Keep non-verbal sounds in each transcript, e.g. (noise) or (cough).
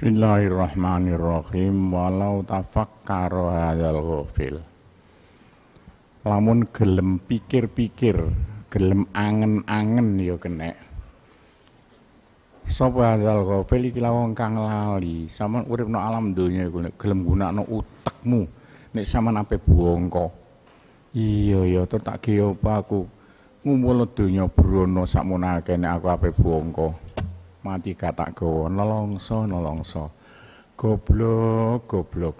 Bismillahirrahmanirrahim. Walau tafakkaro hadzal ghafil. Lamun gelem pikir-pikir gelem angen-angen ya kena. Sapa hadzal ghafil iki lawang kang lali? Sampean urip no alam donya iku nek gelem gunakno utekmu nek sampean ape bongko iya ya to tak kiyo aku ngumpul donya brono sakmunake nek aku ape bongko mati kata gawa nelongso nelongso goblok goblok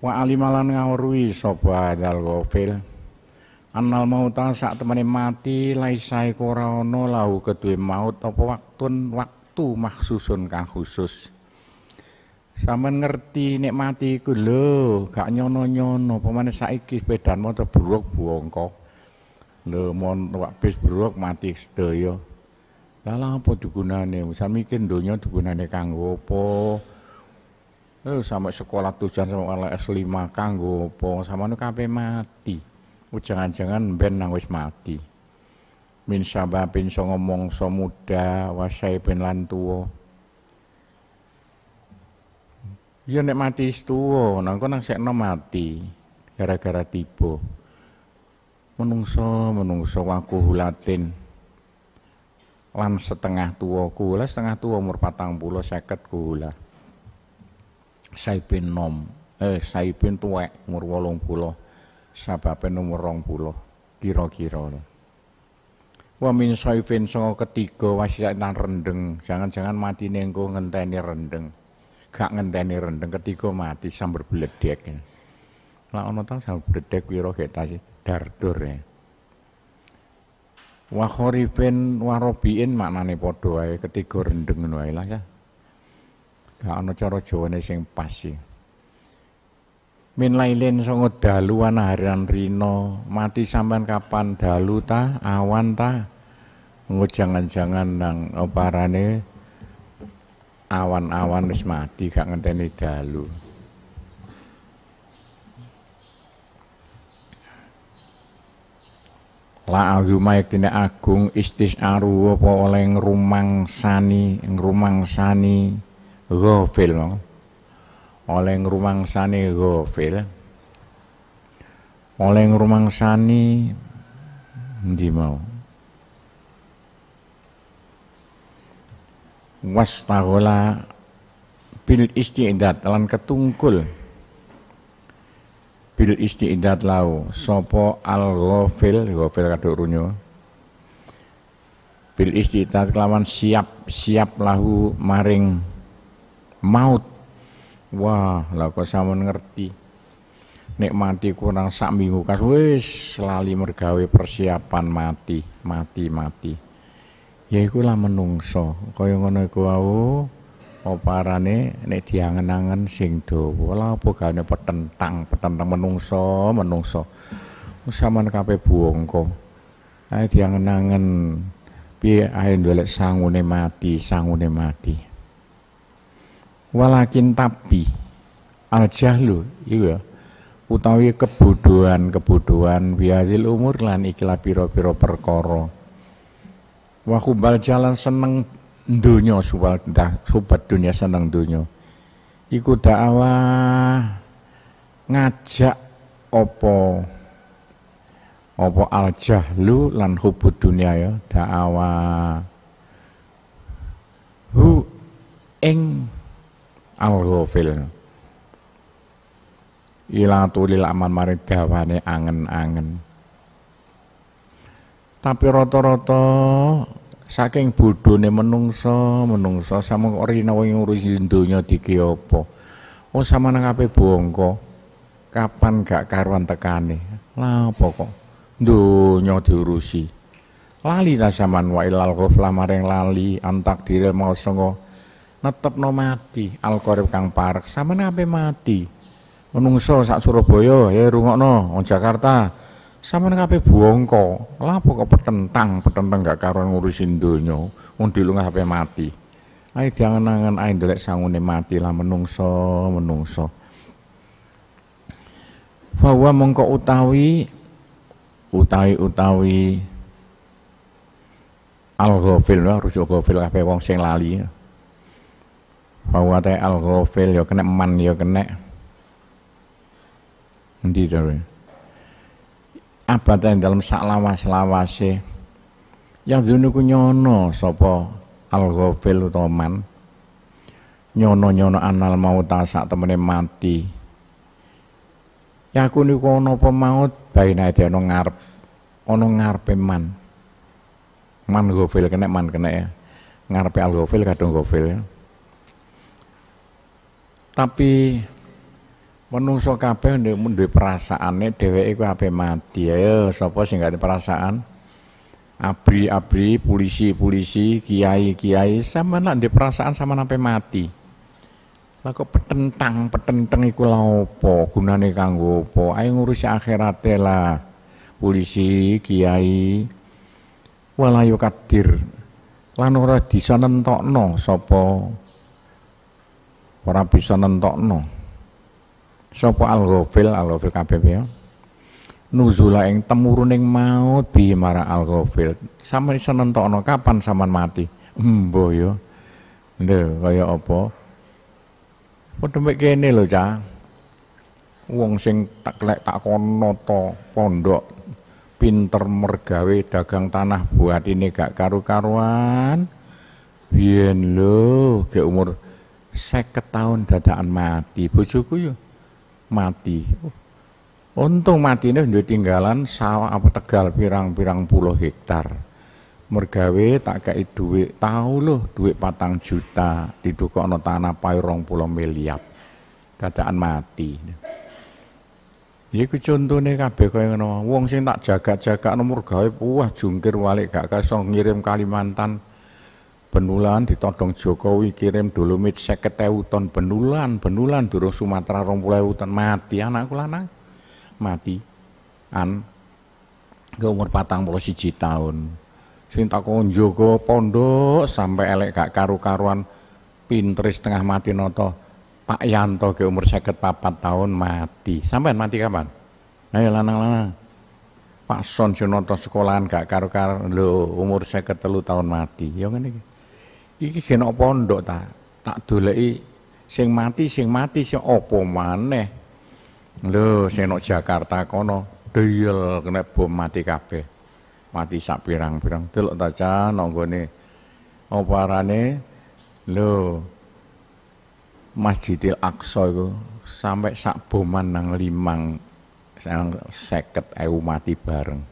wa alimalan ngawruhi sapa dal gofil Anal mauta sak temene mati laisa iku ora ana lahu kedue maut apa waktun waktu maksusun kang khusus. Sampeyan ngerti nek mati iku lho, gak nyono-nyono, pemane saiki sepedan motor buruk buangka. Lho mon bis buruk mati sedaya. Lah apa digunane? Misal mikir donya digunane kanggo apa? Eh sampai sekolah tujuan sama S5 kanggo apa? Samane kabeh mati. Jangan-jangan ben nang wis mati. Min sababin ngomong so muda wasai ben lan tuwa. Ya nek mati tuwa, nang nang sekno mati gara-gara tiba. Menungso menungso waku latin lan setengah tua kula setengah tua umur patang puluh seket kula. Saipin nom eh saipin tuwek umur wolong puluh sababen umur rong puluh kira-kira wa min saifin songo ketiga wasiatan rendeng. Jangan-jangan mati nengko ngenteni rendeng. Gak ngenteni rendeng ketiga mati sambar beledek lah ono ta sambar beledek piro gek dardur ya wa robiin maknane padha wae ketiga rendeng wae lah ya. Gak ana cara jawane sing pas sih. Min lailin songo dalu harian rino mati sampean kapan dalu ta awan ta? Nggo jangan-jangan nang oparane awan-awan wis mati gak ngenteni dalu La azuma yektine agung istisaru apa oleh ngrumangsani ngrumangsani ghafil oleh ngrumangsani ghafil. Oleh ngrumangsani ndi mau? Wastagola bil istidat lan ketungkul bil istidat lau. Sopo al ghafil ghafil kaduk runyo. Bil istidat kelawan siap siap lahu maring maut. Wah lah kok sampun ngerti? Nek mati kurang sak minggu kas. Wis lali mergawe persiapan mati mati mati. Ya iku lah menungso. Kaya ngono iku wau oparane nek diangen-angen sing dawa. Lha apa gawe petentang petentang menungso menungso. Sampean kabeh buangka ae diangen-angen. Piye ae ndolek sangune mati sangune mati? Walakin tapi al jahlu iya utawi kebodohan kebodohan biadil umur lan ikilah piro-piro perkara. Wa jalan seneng dunia sobat sobat dunia seneng dunia. Iku dakwah ngajak opo opo al jahlu lan hubud dunia ya? Dakwah. Hu ing al ghafil ila tulil aman mari dawane angen-angen. Tapi rata-rata saking bodhone menungso menungso sama ora wong ngurusi donya diki apa. Oh sama nang ape bongko? Kapan gak karuan tekane? Lah apa kok? Donya diurusi. Lali ta sampean wa ilal ghafla maring lali antak dire mau songo netepno mati al kang parek. Sama ape mati? Menungso sak Surabaya ya rungokno Jakarta sama kabeh bongko. Lah kok petentang? Petentang gak karuan ngurusin donya. Wong dilungah sampai mati. Ayo diangen-angen ayo ndelek sangune mati lah menungso menungso. Bahwa mongko utawi utawi utawi al ghafil lah rujuk ghafil kabeh wong sing lali. Bahwa teh al ghafil ya kena man ya kena. Endi to abadan dalam sak lawas-lawase. Yang dunu ku nyono sapa al ghafil nyono-nyono anal mau sak temene mati. Ya aku niku ana apa maut? Baina ana ngarep. Ana ngarepe man. Man ghafil kena man kena ya. Ngarepe al kadung ghafil ya. tapi menungso kabeh duwe perasaane dheweke ku ape mati. Ayo sapa sing gak perasaan? Abri-abri polisi-polisi kiai-kiai sama nak di perasaan sama nape mati. Lah kok petentang petentang iku lha opo? Gunane kanggo opo? Ayo ngurusi akhirate lah. Polisi kiai. Walayu kadir. Lan ora bisa nentokno sapa? Ora bisa nentokno Sopo al-ghafil al-ghafil kabeh ya. Nuzula ing temuruning maut bi marang al-ghafil. Sampeyan iso nentokno kapan sampean mati? Embo ya. Lho kaya apa? Padha mek kene lho cah wong sing tak lek tak kono to pondok. Pinter mergawe dagang tanah buat ini gak karu-karuan. Biyen lho ke umur seket tahun dadakan mati. Bojoku yo mati. Untung mati ini udah tinggalan sawah apa tegal pirang-pirang puluh hektar. Mergawe tak kayak duit, tahu loh duit patang juta no tanah payu rong puluh miliar. Dadaan mati. Ya ku contohnya kabeh kaya ngono. Wong sing tak jaga-jaga nomor gawe puah jungkir walik gak kaso ngirim Kalimantan benulan ditodong Jokowi kirim dolomit seket ton benulan benulan durung Sumatera puluh ton. Mati anakku lanang mati. An ke umur patang puluh siji tahun. Sing takon Joko pondok sampai elek gak karu-karuan. Pinteris setengah mati noto. Pak Yanto ke umur seket papat tahun mati. Sampai mati kapan? Ayo lanang-lanang. Pak Son Sunoto sekolahan gak karu-karuan. Lo umur seket telu tahun mati. Ya iki kena pondok ta tak doleki sing mati sing mati sing apa maneh? Lho sing nok Jakarta kono deyel kena bom mati kabeh. Mati sak pirang-pirang. Delok ta ca nok gone apa arane? Lho Masjidil Aqsa iku sampai sak boman nang limang seket ewu mati bareng.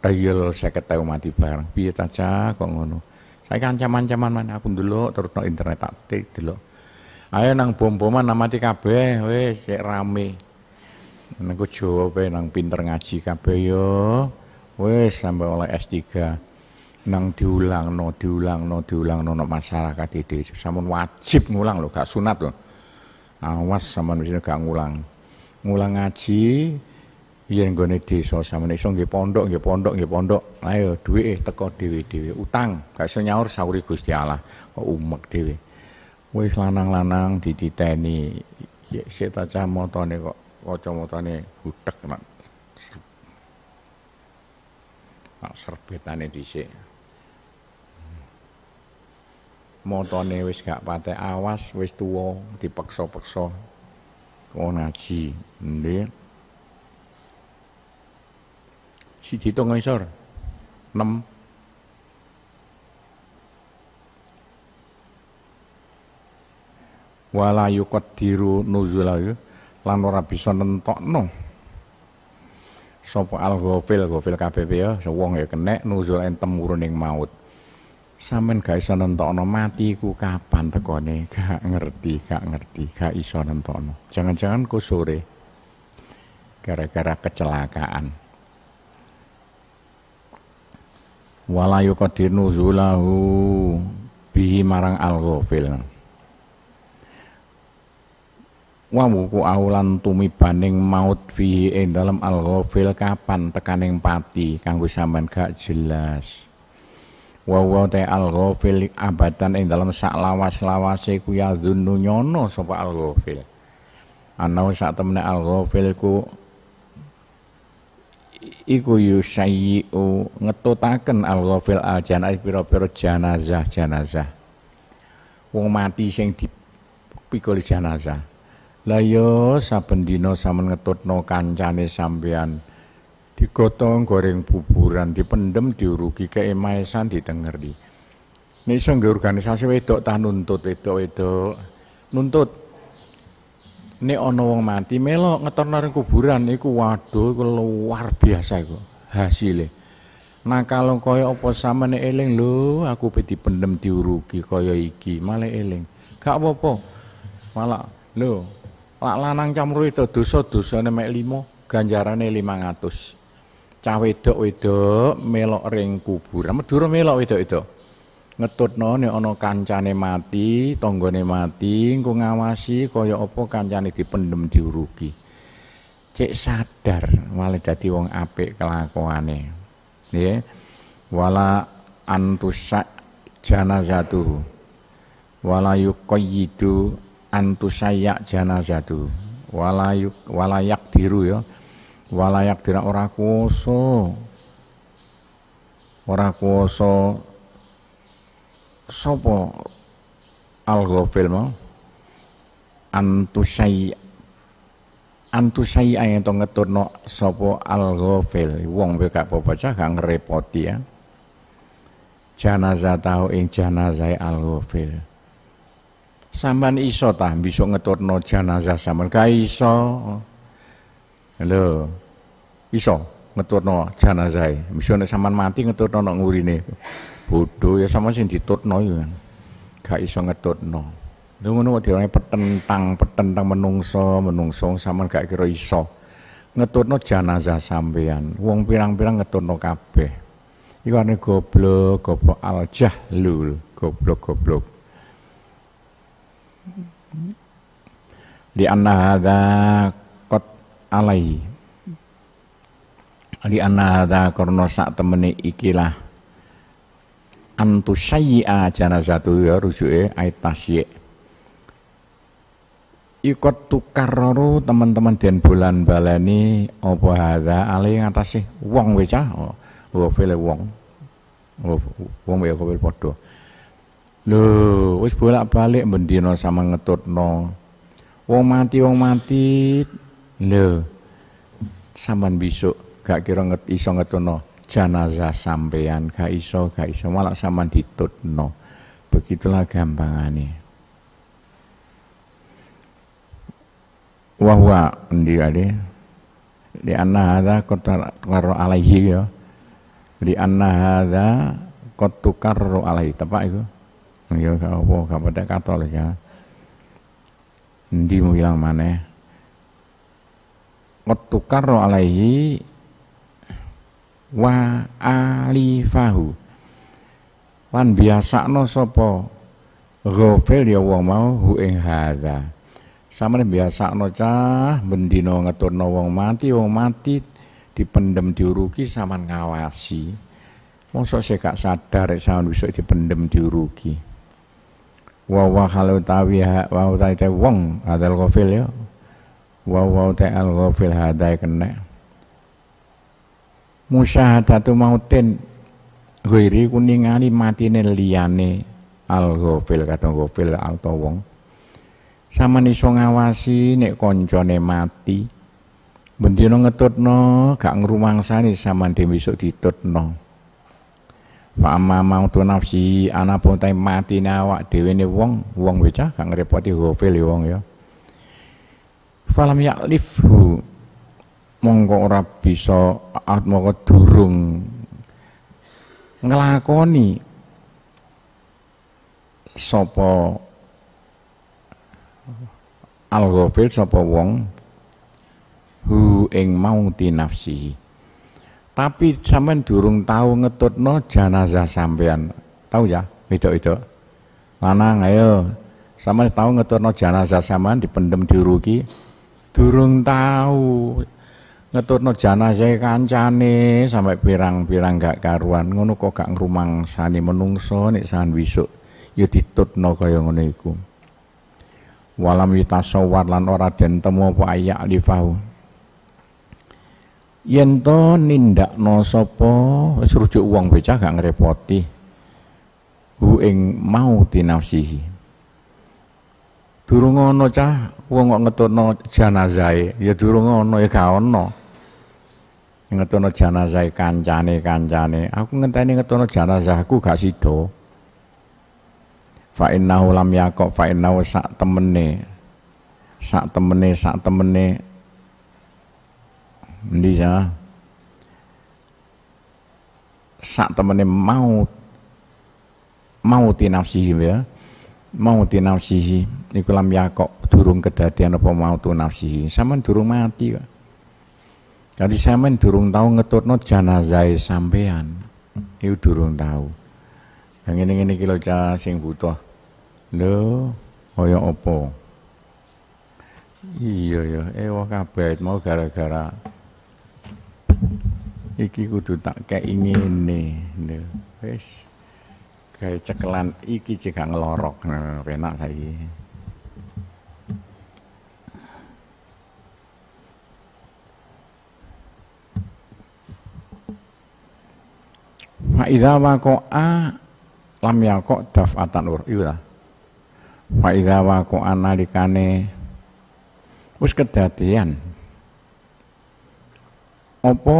Deyel seket ewu mati bareng. Piye ta kok ngono saya kan ancaman-ancaman mana aku dulu terus no internet tak dulu. Ayo nang bom-boman nama mati kabeh wes cek rame. Nang Jawa nang pinter ngaji kabeh yo. Wes sampai oleh S3. Nang diulang no diulang no diulang no, no masyarakat itu. Samun wajib ngulang lo gak sunat lo. Awas sama nulisnya gak ngulang. Ngulang ngaji, yen nggone desa sampeyan iso nggih pondok nggih pondok nggih pondok. Ayo duwike teko dhewe-dhewe. Utang gak iso nyaur sawuri Gusti Allah. Kok umek dhewe. Wis lanang-lanang dititeni. Ya sik ta cah motone kok. Kacamotane hutek nak nak serbetane dhisik. Motone wis gak patek awas wis tuwa dipeksa-peksa kok ngaji nggih si dihitung ngisor 6 wala yuqaddiru nuzulahu lan ora bisa nentokno. Sapa al ghafil? Ghafil KBP ya. Wong ya kenek nuzul entem uruning maut. Sampean gak iso nentokno mati ku kapan tekone? Gak ngerti gak ngerti gak iso nentokno. Jangan-jangan ku sore gara-gara kecelakaan wala yuqaddir nuzulahu bihi marang al-ghafil. Wa wuku aulan tumibaning maut fihi ing dalam al-ghafil kapan tekaning pati kanggo sampean gak jelas. Wa wa ta al-ghafil abadan ing dalam sak lawas-lawase ku ya nyono sapa al-ghafil. Ana sak temene al-ghafil ku iku yusayyi'u ngetutaken al-ghafil al janazah pira-pira janazah-janazah wong mati sing di pikul jenazah. Lah yo saben dina sampean ngetutno kancane sampean digotong goreng buburan dipendem diurugi keemaesan ditengeri nek iso organisasi wedok tak nuntut wedok-wedok. Nuntut nek ana wong mati melok ngetorno ring kuburan iku waduh iku luar biasa iku hasile nah kalau kaya apa samane eling? Lho aku pe dipendem diurugi kaya iki malah eling. Gak apa-apa. Malah lho lak lanang camru itu dosa-dosane mek limo ganjarane 500 cah wedok-wedok melok ring kuburan. Medura melok wedok-wedok ngetutno nek ana kancane mati tanggane mati engko ngawasi kaya apa kancane dipendem diurugi. Cek sadar malah dadi wong apik kelakuane. Nggih. Wala antusa janazatu wala yuqayyidu antusayya janazatu wala yuk wala yakdiru ya. Walayak tidak ora kuoso ora kuoso sopo al ghafil mau antusai antusai ayen to ngeturno sopo al ghafil wong kowe gak apa gak ngrepoti ya janazah tahu ing janazah al ghafil sampean iso ta bisa ngeturno janazah sampean gak iso Lho. Iso ngeturno jenazah. Bisa nek sampean mati ngeturno nang ngurine. Bodoh ya sama sing ditutno ya. Gak iso ngeturno. Lho ngono diwane petentang, petentang menungso, menungso sampean gak kira iso. Ngeturno jenazah sampean. Wong pirang-pirang ngeturno kabeh. Iku ane goblok, goblok al jahlul, goblok-goblok. Di anna hadza alaihi li anna hadza karena sak temene ikilah antu sayyi'a janazatu ya rujuke ayat tasyi. Ikut tukarroru teman-teman den bulan baleni apa hadza? Ali ngatasi wong weca oh wafile wong. Oh wong ya kok padha. Lho wis bolak-balik bendina sama ngetutno. Wong mati wong mati. Lho, sampean besok gak kira nget iso ngetono jenazah sampean, gak iso, gak iso malah sampean ditutno. Begitulah gampangane. Wahwa endi ade? Di anna hadza karo alaihi ya. Di anna hadza kotukarru alaihi tepak iku. Ya gak apa, gak pada katolik ya. Endi mau hilang maneh? tukarro alaihi wa alifahu. Lan biasakno sapa? Ghafil ya wong mau hu ing hadza. Sampeyan biasakno cah bendina ngeturno wong mati wong mati dipendem diurugi sampean ngawasi. Mosok sik gak sadar sampean bisa dipendem diurugi wa wa kalau tawi wa utawi wong adal ghafil ya. Wa wa ta'al ghafil hadai kena musyahadatu mautin. Ghairi kuningali matine liyane al ghafil kadang ghafil alto wong sama iso ngawasi nek koncone mati. Bendina ngetutno gak ngrumangsani sama dhewe besok ditutno. Fa amma mautu nafsi ana mati matine awak dhewe ne wong wong wecah gak ngrepoti ghafil wong ya. Falam yaklifhu mongko ora bisa mongko durung. Nglakoni sapa al-ghafil wong hu ing mauti nafsi tapi sampean durung tahu ngetutno jenazah sampean. Tahu ya? Itu-itu lanang ayo. Sampean tahu ngetutno jenazah sampean dipendem dirugi? Durung tahu ngeturno jenazah kancane sampai pirang-pirang gak karuan. Ngono kok gak ngrumangsani menungso nek sahan wisuk ya ditutno kaya ngono iku. Walam yutasawwar lan ora den temu apa ayak lifahu yen to nindakno sapa wis rujuk wong becah gak ngrepoti. Hu ing mau tinafsihi Durung ana cah wong kok ngetutno janazahe, ya durung ana ya gak ana. Ngetono janazahe kancane-kancane. Aku ngenteni ngetono jenazahku gak sida. Fa innahu lam yaqo fa innahu sak temene. Sak temene sak temene endi ya? Sak temene maut mauti nafsihi ya mauti nafsihi iku lam yakok durung kedadian apa mautu nafsihi sampean durung mati kok Jadi sampean durung tahu ngetutno jenazah sampean. Iku durung tahu yang ini ini kilo cah sing butuh. Lho kaya apa? Iya ya ewa kabeh mau gara-gara. Iki kudu tak kayak ngene lho. Wis gawe cekelan iki jika ngelorok. Nah, penak saiki Fa idza waqa'a lam yaqa daf'atan ur. Iya Fa idza waqa'a nalikane wis kedadian. Apa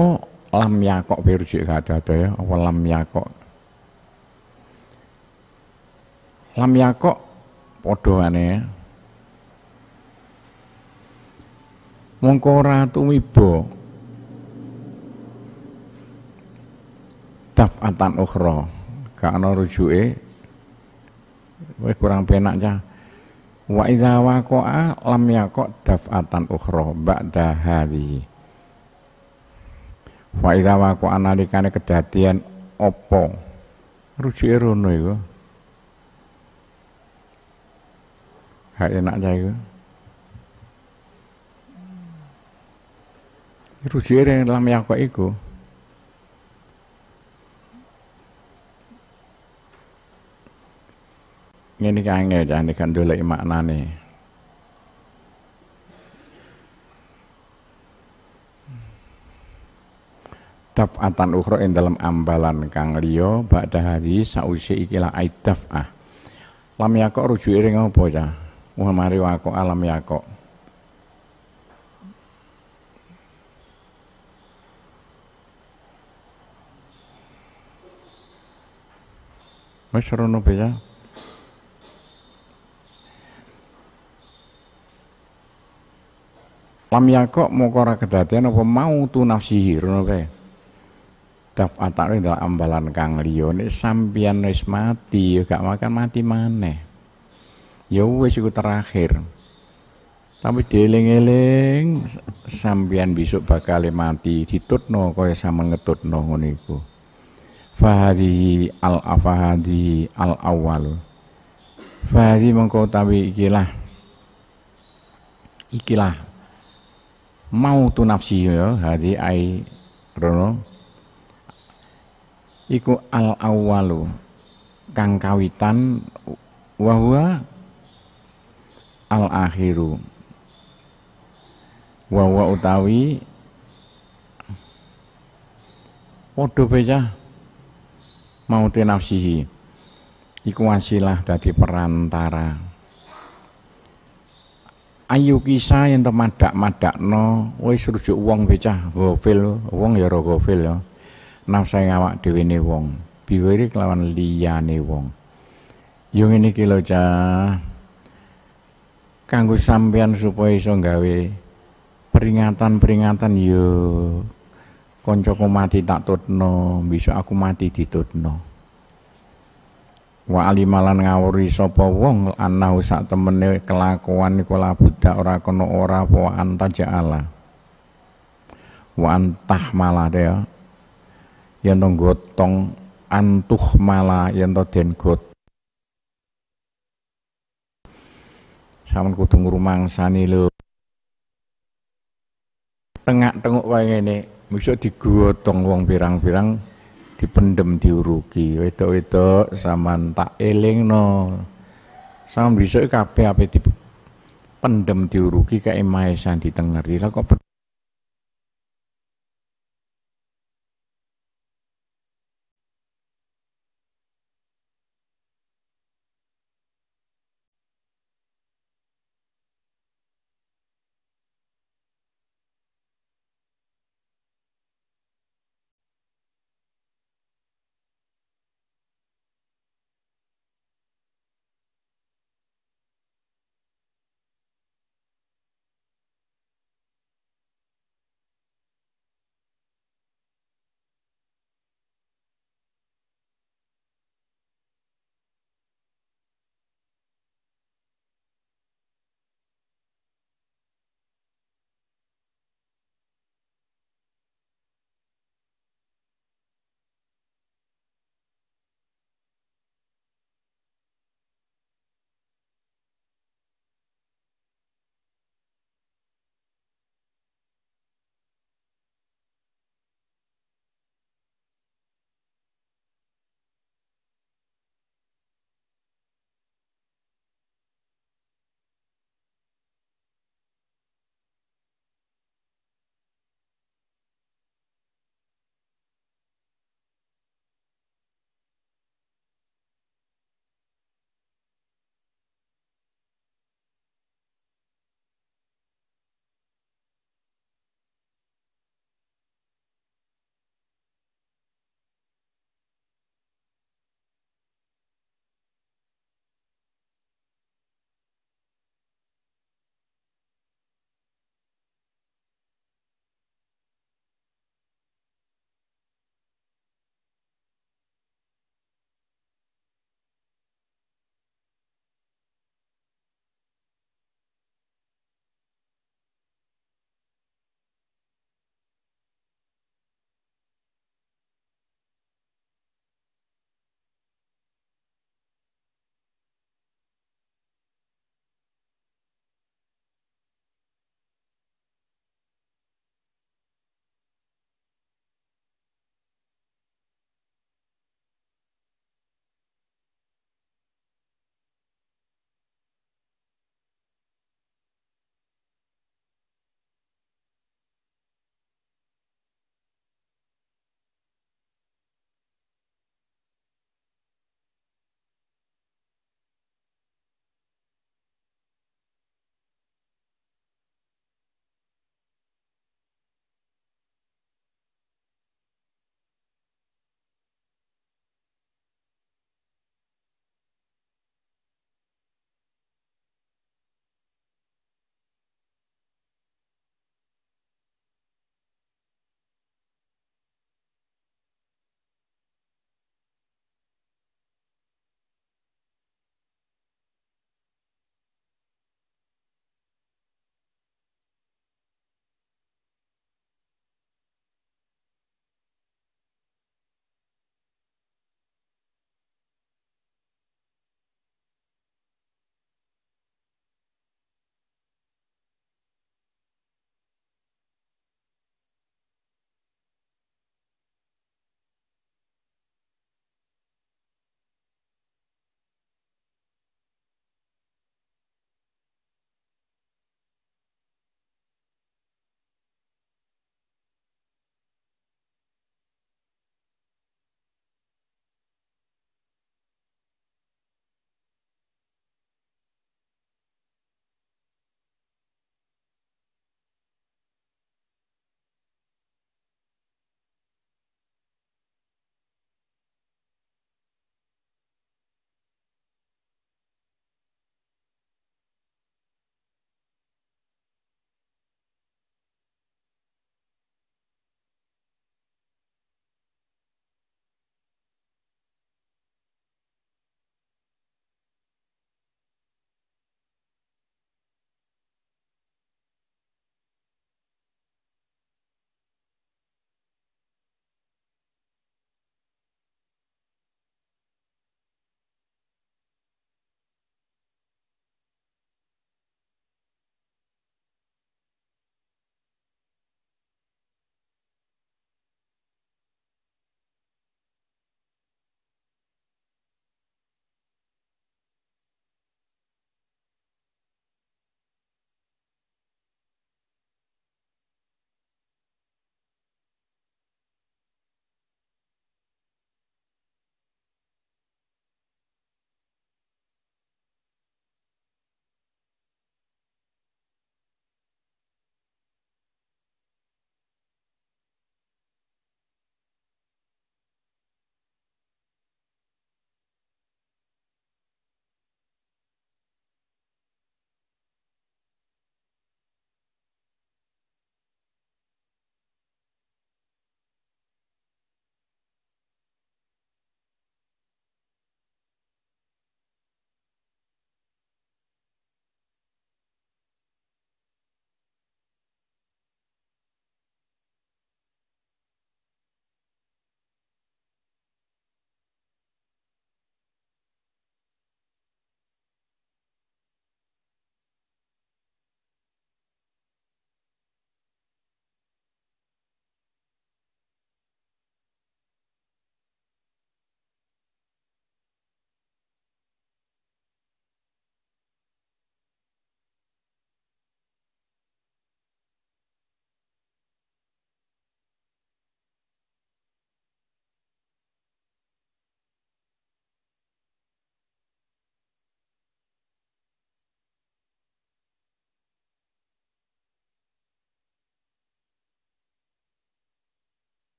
lam yakok birujuk gak ada ya, apa lam yakok lam yakok padha ane mongko ora dafatan ukhra. Gak ana rujuke. Wis kurang penak cah. Wa idza waqa'a lam yakok dafatan ukhra ba'da hadhihi. Wa idza waqa'a nalikane kedadian apa rujuke rono iku. Gak enak saya itu. Rujuk yang dalam Ini kangen jangan ikan dulu maknane. Taf'atan ukhra ing dalam ambalan kang liya ba'da hari sausi ikilah aidaf'ah. Lam yakok rujuk ring apa cah? Wah mari wako alam yako. Wis rono ya. Lam yako moko ora kedadian apa mau tu nafsihi rono kae. Daf atare dalam ambalan kang liya nek sampeyan wis mati ya gak makan mati maneh. Ya wis iku terakhir. Tapi dieling-eling sampeyan besok bakal mati ditutno kaya sama ngetutno ngono iku. Fahadi al afahadi al awal. Fahadi mengko tawi ikilah. Ikilah mau tu nafsi ya. Hadi ai rono. Iku al awalu kang kawitan wahwa al akhiru wa utawi padha beca mau nafsihi. Iku wasilah dadi perantara ayu kisah yang madak madakno wis rujuk wong becah gofil wong ya ora gofil ya. Nafsa awak dhewe ne wong. Biwiri kelawan liyane wong. Yo ngene iki cah kanggo sampean supaya iso gawe peringatan-peringatan yo. Koncoku mati tak tutno bisa aku mati ditutno wa alimalan ngawuri sapa wong anahu sak temene kelakuan iku budak ora kono ora apa anta ja'ala. Wa antah malah ya. Yen gotong antuh malah yen den got. Saman kudu ngrumangsani lho. Tengak-tenguk wae ngene, bisa digotong wong pirang-pirang dipendem diurugi. Wedok-wedok saman tak elingno. Saman bisa kabeh ape dipendem diurugi kae maesan ditengeri. Lah kok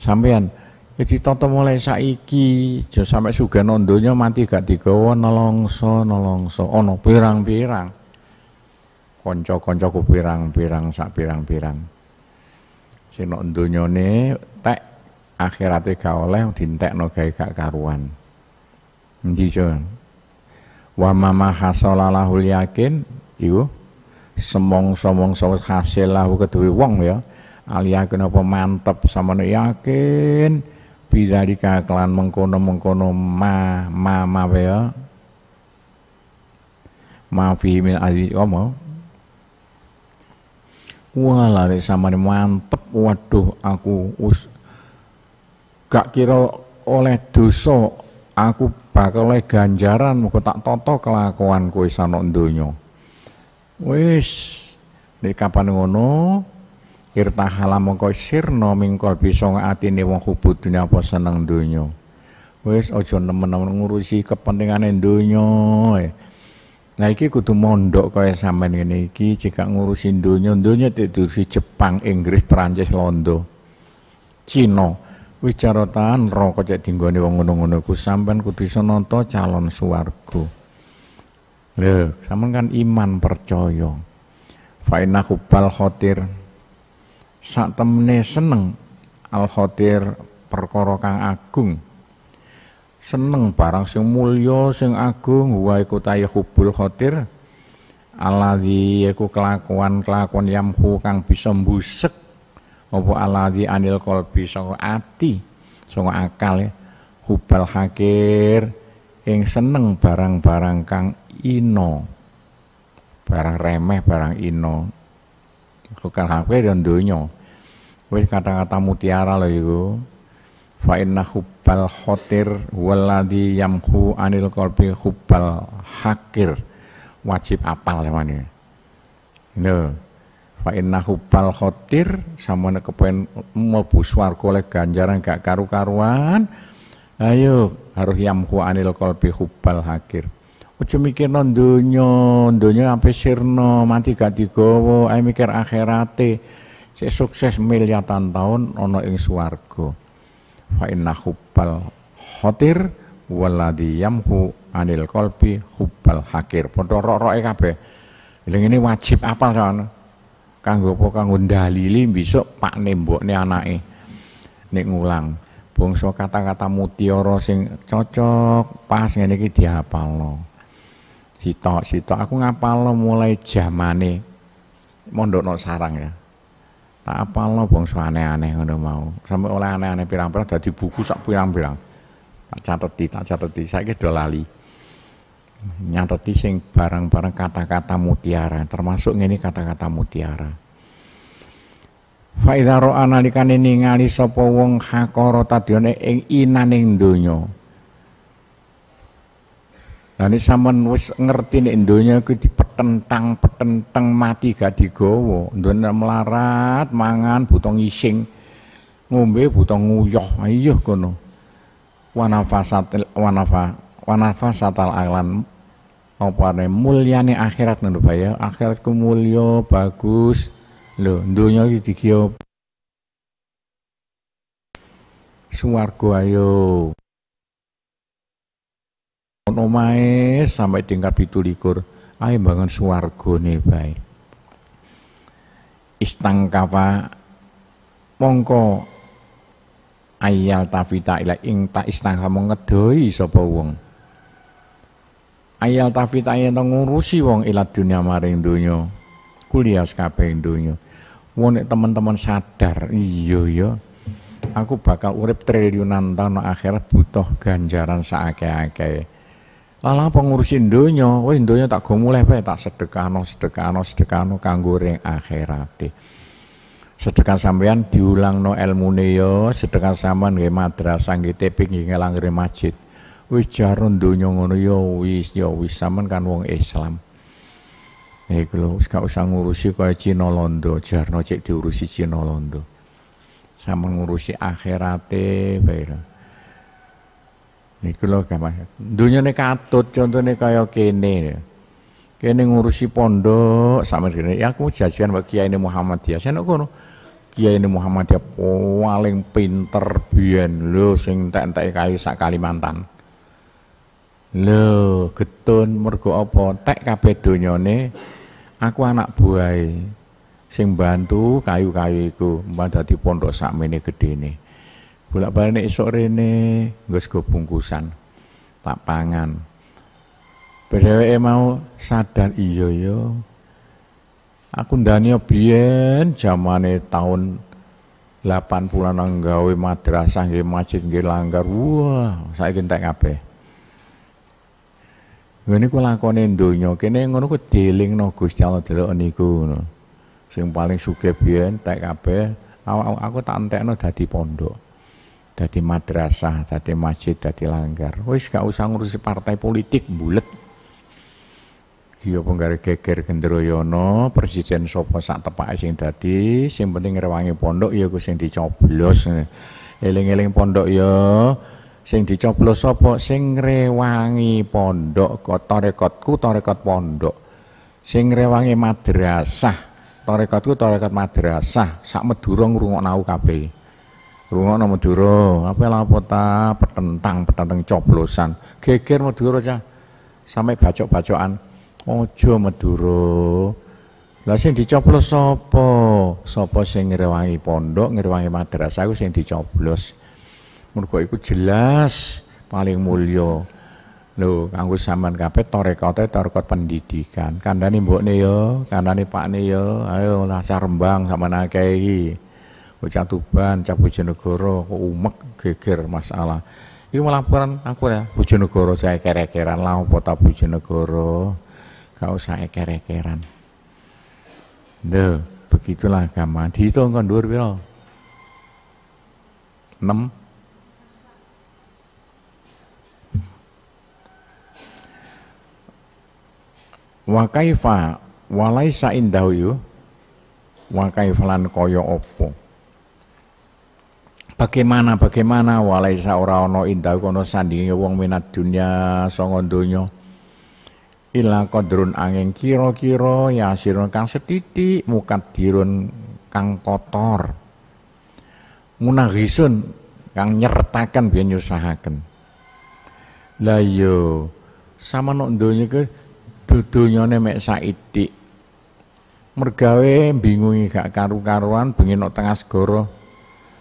Sampean jadi toto mulai saiki, jo sampai suga nondonya mati gak digawa nolongso nolongso, ono pirang-pirang. Konco-koncoku pirang-pirang sak pirang-pirang. Sing nok donyane tek akhirate gak oleh dintekno gawe gak karuan. Endi Wa mama hasalalahul yakin iku semong-semong hasil lahu kedue wong ya. Aliyakin apa mantep samane yakin. Bidzalika kelan mengkono-mengkono ma ma ma ya. Ma fi min aziz komo wala sama mantep. Waduh aku us gak kira oleh dosa aku bakal oleh ganjaran. Muga tak toto kelakuan sanok donya. Wis nek kapan ngono irtahala mongko sirna mingkol bisa atine wong hubud dunya apa seneng donya wis aja nemen-nemen ngurusi kepentingane donya Nah iki kudu mondok kaya sampean ngene iki jika ngurusin donya donya diurusi Jepang, Inggris, Perancis, Londo, Cina. Wis caratan rokok cek dinggone wong ngono-ngono ku sampean kudu iso nonton calon swarga. Lho, sampean kan iman percaya. Fa inna khotir sak temene seneng al khotir perkara kang agung. Seneng barang sing mulya sing agung wa iku tayi hubul khotir alladzi iku kelakuan-kelakuan yamhu kang bisa mbusek. Apa alladzi anil qalbi saka ati saka akal. Ya. hubal hakir ing seneng barang-barang kang ino. Barang remeh barang ino hampir dan dunia wis kata-kata mutiara loh itu fa inna hubbal khotir waladi yamhu anil qalbi hubbal hakir. Wajib apal lemane no fa inna hubbal khotir samane kepen mlebu swarga oleh ganjaran gak karu-karuan ayo harus yamhu anil qalbi hubbal hakir Ojo mikir non donya, donya sampai sirno, mati gak digowo, ayo mikir akhirate. Saya sukses miliatan tahun ono ing swarga. Fa inna hubbal khotir waladi yamhu anil kolbi hubbal hakir. Padha rok-roke kabeh. Lha ini wajib apa sono? Kanggo apa kanggo dalili besok pak nembokne anake. Nek ngulang. Bangsa kata-kata mutiara sing cocok pas ngene iki diapalno sitok sitok. Aku ngapal mulai zamane mondokno sarang ya. Tak apal lo bangsa aneh-aneh ngono mau. Sampai oleh aneh-aneh pirang-pirang dadi buku sak pirang-pirang. Tak cateti tak cateti. Saiki do lali. Nyateti sing barang-barang kata-kata mutiara termasuk ini kata-kata mutiara. Fa idza ra'a nalikane ningali sapa wong hakara tadione ing inaning donya Lah nek sampean wis ngerti nek donya iku dipetentang-petentang mati gak digawa, ndone melarat mangan butuh ngising, ngombe butuh nguyoh, iya kono. Wanafasatil wanafa wanafasatal alam apa ne mulyane akhirat ngono bae akhiratku mulya bagus. Lho donya iki dikiyo suwarga ayo omahe sampai tingkat pitu likur. Ayo bangun nih baik istangkafa mongko ayal tafita ila ing ta istangka mengedoi sapa wong. Ayal tafita yen ngurusi wong ila dunia maring donya kuliah kabeh donya. Wong teman-teman sadar iya ya aku bakal urip triliunan tahun akhirat butuh ganjaran saake-ake Lala pengurusin dunia, wah dunia tak go mulai bae tak sedekahno, sedekahno, sedekahno kanggo ring akhirate. Sedekah sampean no ilmune yo, sedekah sampean nggih madrasah nggih TP nggih masjid. Wis jaron donya ngono yo wis yo wis sampean kan wong Islam. Iku lho, wis gak usah ngurusi kaya Cina Londo, jarno cek diurusi Cina Londo. Sama ngurusi akhirate bae. Niku lho gampang. Dunyane katut contohnya kaya kene. Kene ngurusi pondok sama kene. Ya aku jajan wae Kiai Muhammadiyah. Saya kono. Kiai Muhammadiyah paling pinter biyen lho sing entek-entek kayu sak Kalimantan. Lho, getun mergo apa? Tek kabeh donyane aku anak buai sing bantu kayu-kayu iku mbah dadi pondok sakmene gedene. Bolak-balik esuk rene nggo sego bungkusan. Tak pangan. Bedheweke mau sadar iya ya Aku ndani biyen zamane tahun 80-an nggawe madrasah nggih masjid nggih langgar. Wah, saiki entek kabeh. Ngene ku lakone donya, kene ngono ku dilingno Gusti Allah delok niku ngono. Sing paling sugih biyen entek kabeh, aku tak entekno dadi pondok. Dadi madrasah, dadi masjid, dadi langgar. Wis gak usah ngurusi partai politik bulet. Iya penggare geger Gendroyono, presiden sapa sak tepake sing dadi, sing penting ngrewangi pondok ya ku sing dicoblos. Eling-eling pondok ya sing dicoblos sapa sing ngrewangi pondok kok tarekatku tarekat pondok. Sing ngrewangi madrasah, tarekatku tarekat madrasah, sak Madura ngrungokno aku kabeh. Ngrungokno Madura, apa lha apa ta petentang petentang coblosan. Geger Madura cah. Sampai bacok-bacokan Aja Madura. Lah sing dicoblos sapa? Sapa sing ngrewangi pondok, ngrewangi madrasah iku sing dicoblos. Mergo iku jelas paling mulya. Lho, kanggo sampean kabeh torekote torekot pendidikan. Kandhane mbokne ya, kandhane pakne ya. Ayo lah Rembang sampean akeh iki. Bocah Tuban, Cah Bojonegoro kok umek geger masalah. Iki laporan aku ya Bojonegoro saya kere-keran lah apa ta Bojonegoro. Gak usah eker-ekeran. Duh, begitulah agama. Dihitung kan dhuwur pira? 6 Wa kaifa walaisa indahu yu wa kaifalan kaya apa Bagaimana bagaimana? Walaisa ora ana indahu kono sandinge wong minat dunya sanga donya. Ila qadrun angin kira-kira yasirun kang setitik dirun kang kotor. Munahisun kang nyertakan biyen nyusahaken. La yo sama nok donya ke dudonyane mek saitik. Mergawe bingungi gak karu-karuan bengi nok tengah segara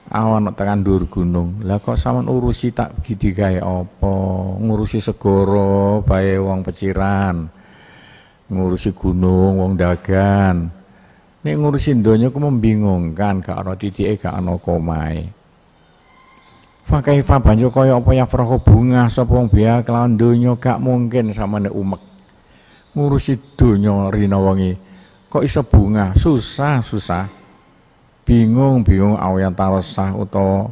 awan tekan dur gunung. Lah kok sampean urusi tak gidi gawe apa? Ngurusi segoro bae wong peciran. Ngurusi gunung wong dagan. Nek ngurusi donya ku membingungkan gak ana titike gak ana komae. Fakaifa banjur kaya apa ya farahu bunga sapa wong biya kelawan donya gak mungkin samane umek. Ngurusi donya rina wengi kok iso bunga susah susah bingung bingung awayan tarosah utawa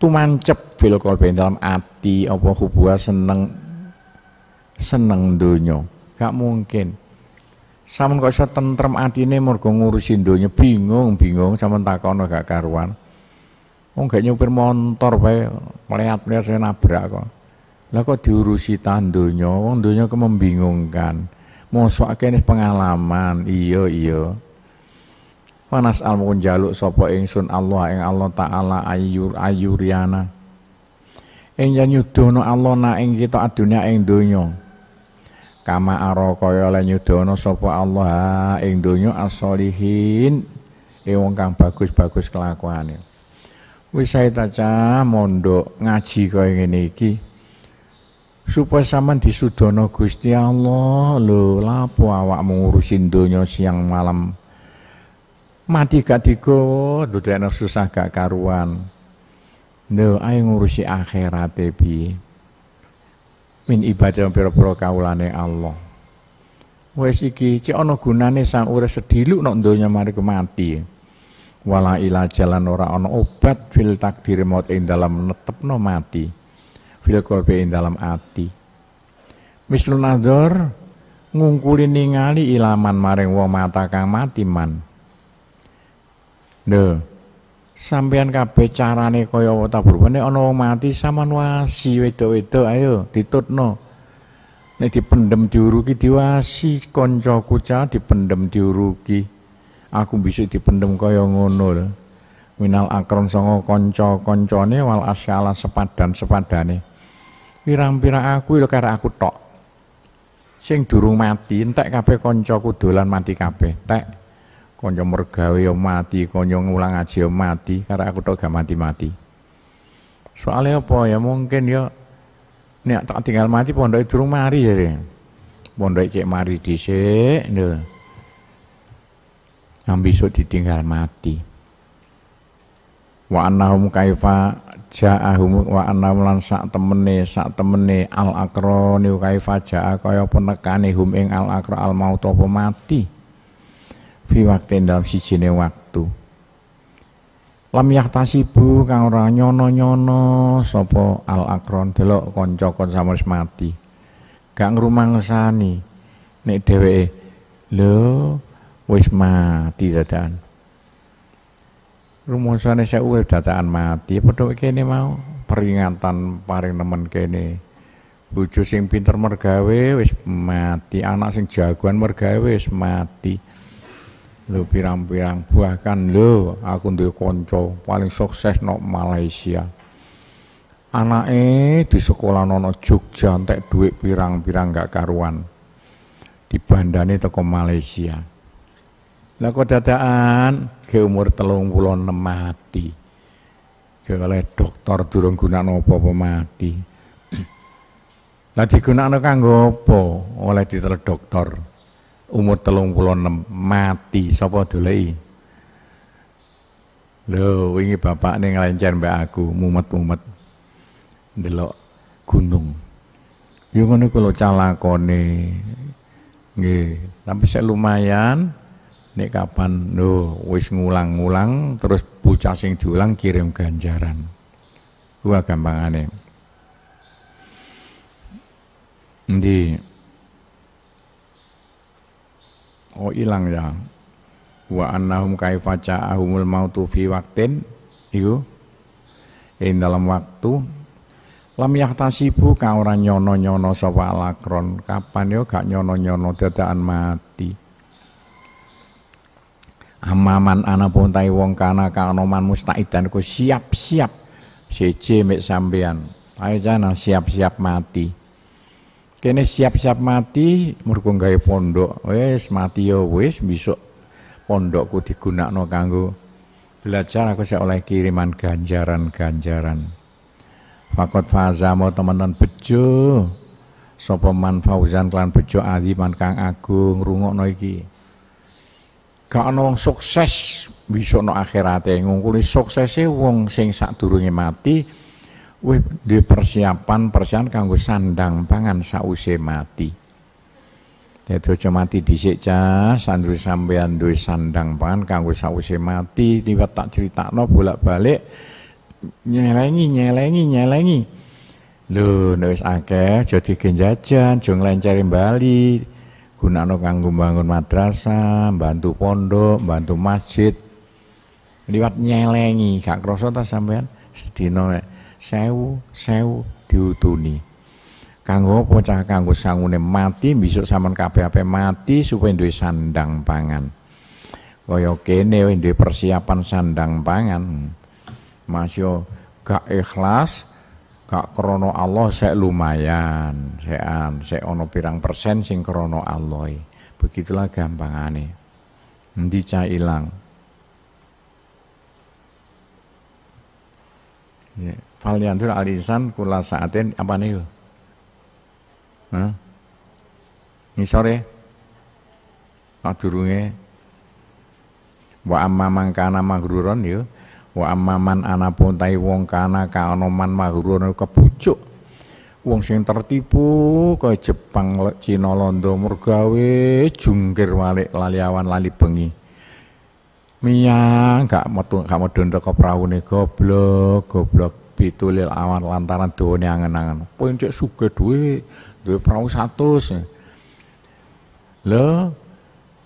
tumancep fil kolbe dalam ati apa hubungan seneng seneng donya. Gak mungkin. Samun kok iso tentrem atine mergo ngurusi donya. Bingung bingung sampean takono gak karuan. Wong gak nyupir motor bae melihat-lihat saya nabrak kok. Lah kok diurusi tandonya wong membingungkan mosok akeh pengalaman. Iya iya Panas almu jaluk sapa ingsun Allah ing Allah taala ayur ayuriana. Ing yen nyudono Allah na ing kita adunya ing donya. Kama aro kaya lan nyudono sapa Allah ing donya as-solihin ing wong kang bagus-bagus kelakuane. Wis sae ta mondok ngaji kaya ngene iki. supaya sampean disudono Gusti Allah lho lapo awakmu ngurusin donya siang malam mati gak digowo ndudekno susah gak karuan. Ndo ayo ngurusi akhirat piye? Min ibadah pira-pira kaulane Allah. Wis iki cek ana gunane sang urip sediluk nok donya mari mati. Wala ila jalan ora ana obat fil takdir maut ing dalam netepno mati. Fil qalbi ing dalam ati. Mislun ngungkuli ningali ilaman maring wong mata kang mati man Lho. Sampeyan kabeh carane kaya apa ta berupane ana wong mati sampean wasi wedok-wedok ayo ditutno. Nek dipendem diuruki diwasi kancaku cah dipendem diuruki. aku bisa dipendem kaya ngono lho minal akron songo konco koncone wal asyala sepadan sepadane pirang-pirang aku lho aku tok sing durung mati entek kabeh kancaku dolan mati kabeh tek kanca mergawe yo mati kanca ngulang ngaji yo mati karo aku tok gak mati-mati. Soalnya apa ya? Mungkin ya nek tak tinggal mati pondok durung mari ya pondok cek mari dhisik lho besok ditinggal mati. Wa annahum kaifa ja'ahum wa annahum lan sak temene sak temene al akroni kaifa ja'a kaya penekane hum ing al akra al maut apa mati fi waktin dalam sijine waktu. Lam yahtasibu kang ora nyono-nyono sapa al akron delok kanca kon sampeyan mati. Gak ngrumangsani. Nek dheweke lho wis mati dadakan. Rumusane saya urip dadakan mati. Padha kene mau. Peringatan paring nemen kene. Bojo sing pinter mergawe wis mati. Anak sing jagoan mergawe wis mati lho pirang-pirang bahkan lho aku duwe kanca paling sukses no Malaysia anake di sekolah nono Jogja entek duit pirang-pirang gak karuan dibandani teko Malaysia lah kok dadaan ke umur telung puluh enam mati. Ke oleh dokter durung guna apa-apa mati. (clears throat) Lah digunakno kanggo apa? Oleh ditel dokter. Umur telung puluh enam mati sapa doleki? Lho, wingi bapak ning ngelencen mbak aku, mumet-mumet. Ndelok gunung. Yo ngono kuwi lho calakone. Nggih, tapi saya lumayan nek kapan lho wis ngulang-ngulang terus bocah sing diulang kirim ganjaran gua gampangane Ndi Oh ilang ya. Wa annahum kaifa ja'ahumul mautu fi waktin iku? Ing dalam waktu lam yahtasibu ka ora nyono-nyono sapa alakron. Kapan yo gak nyono-nyono dadakan mati? Amaman ana puntai wong kana kana man mustaidan ku siap-siap. Seje mek sampean ayo jana siap-siap mati kene siap-siap mati mergo gawe pondok. Wis mati yo wis besok pondokku digunakno kanggo belajar. Aku saya oleh kiriman ganjaran-ganjaran. Fakot faza mau teman-teman bejo. Sapa man fauzan klan bejo adi man kang agung rungokno iki. Gak ana wong sukses bisa no akhirate. Ngungkuli suksese wong sing sadurunge mati wis di persiapan persiapan kanggo sandang pangan sause mati Dadi aja mati dhisik cah, sandur sampean duwe sandang pangan kanggo sause mati, liwat tak critakno bolak-balik nyelengi nyelengi nyelengi. Lho, nek wis akeh aja digenjajan, aja nglenceri bali gunakno kanggo bangun madrasah, bantu pondok, bantu masjid. Liwat nyelengi, gak krasa sampean sedina sewu sewu diutuni. Kanggo apa kanggo sangune mati besok sampean kabeh mati supaya duwe sandang pangan. Kaya kene duwe persiapan sandang pangan. Masih gak ikhlas, Kak krono Allah saya lumayan, sean, saya ono pirang persen sing krono Allah. Begitulah gampangane. Endi cah ilang. Ya, Falyantur alisan kula saatin apa nih? Hah? Ini sore? Durunge wa amma mangkana magruron yuk wa amman ana puntai wong kana ka ana man mahrur kebujuk wong sing tertipu kaya Jepang Cina Londo mergawe jungkir walik laliawan lali bengi miyang gak metu gak medun teko praune goblok goblok pitulil awan lantaran dawane angen-angen. Poncek sugih duwe duwe prau 100 lho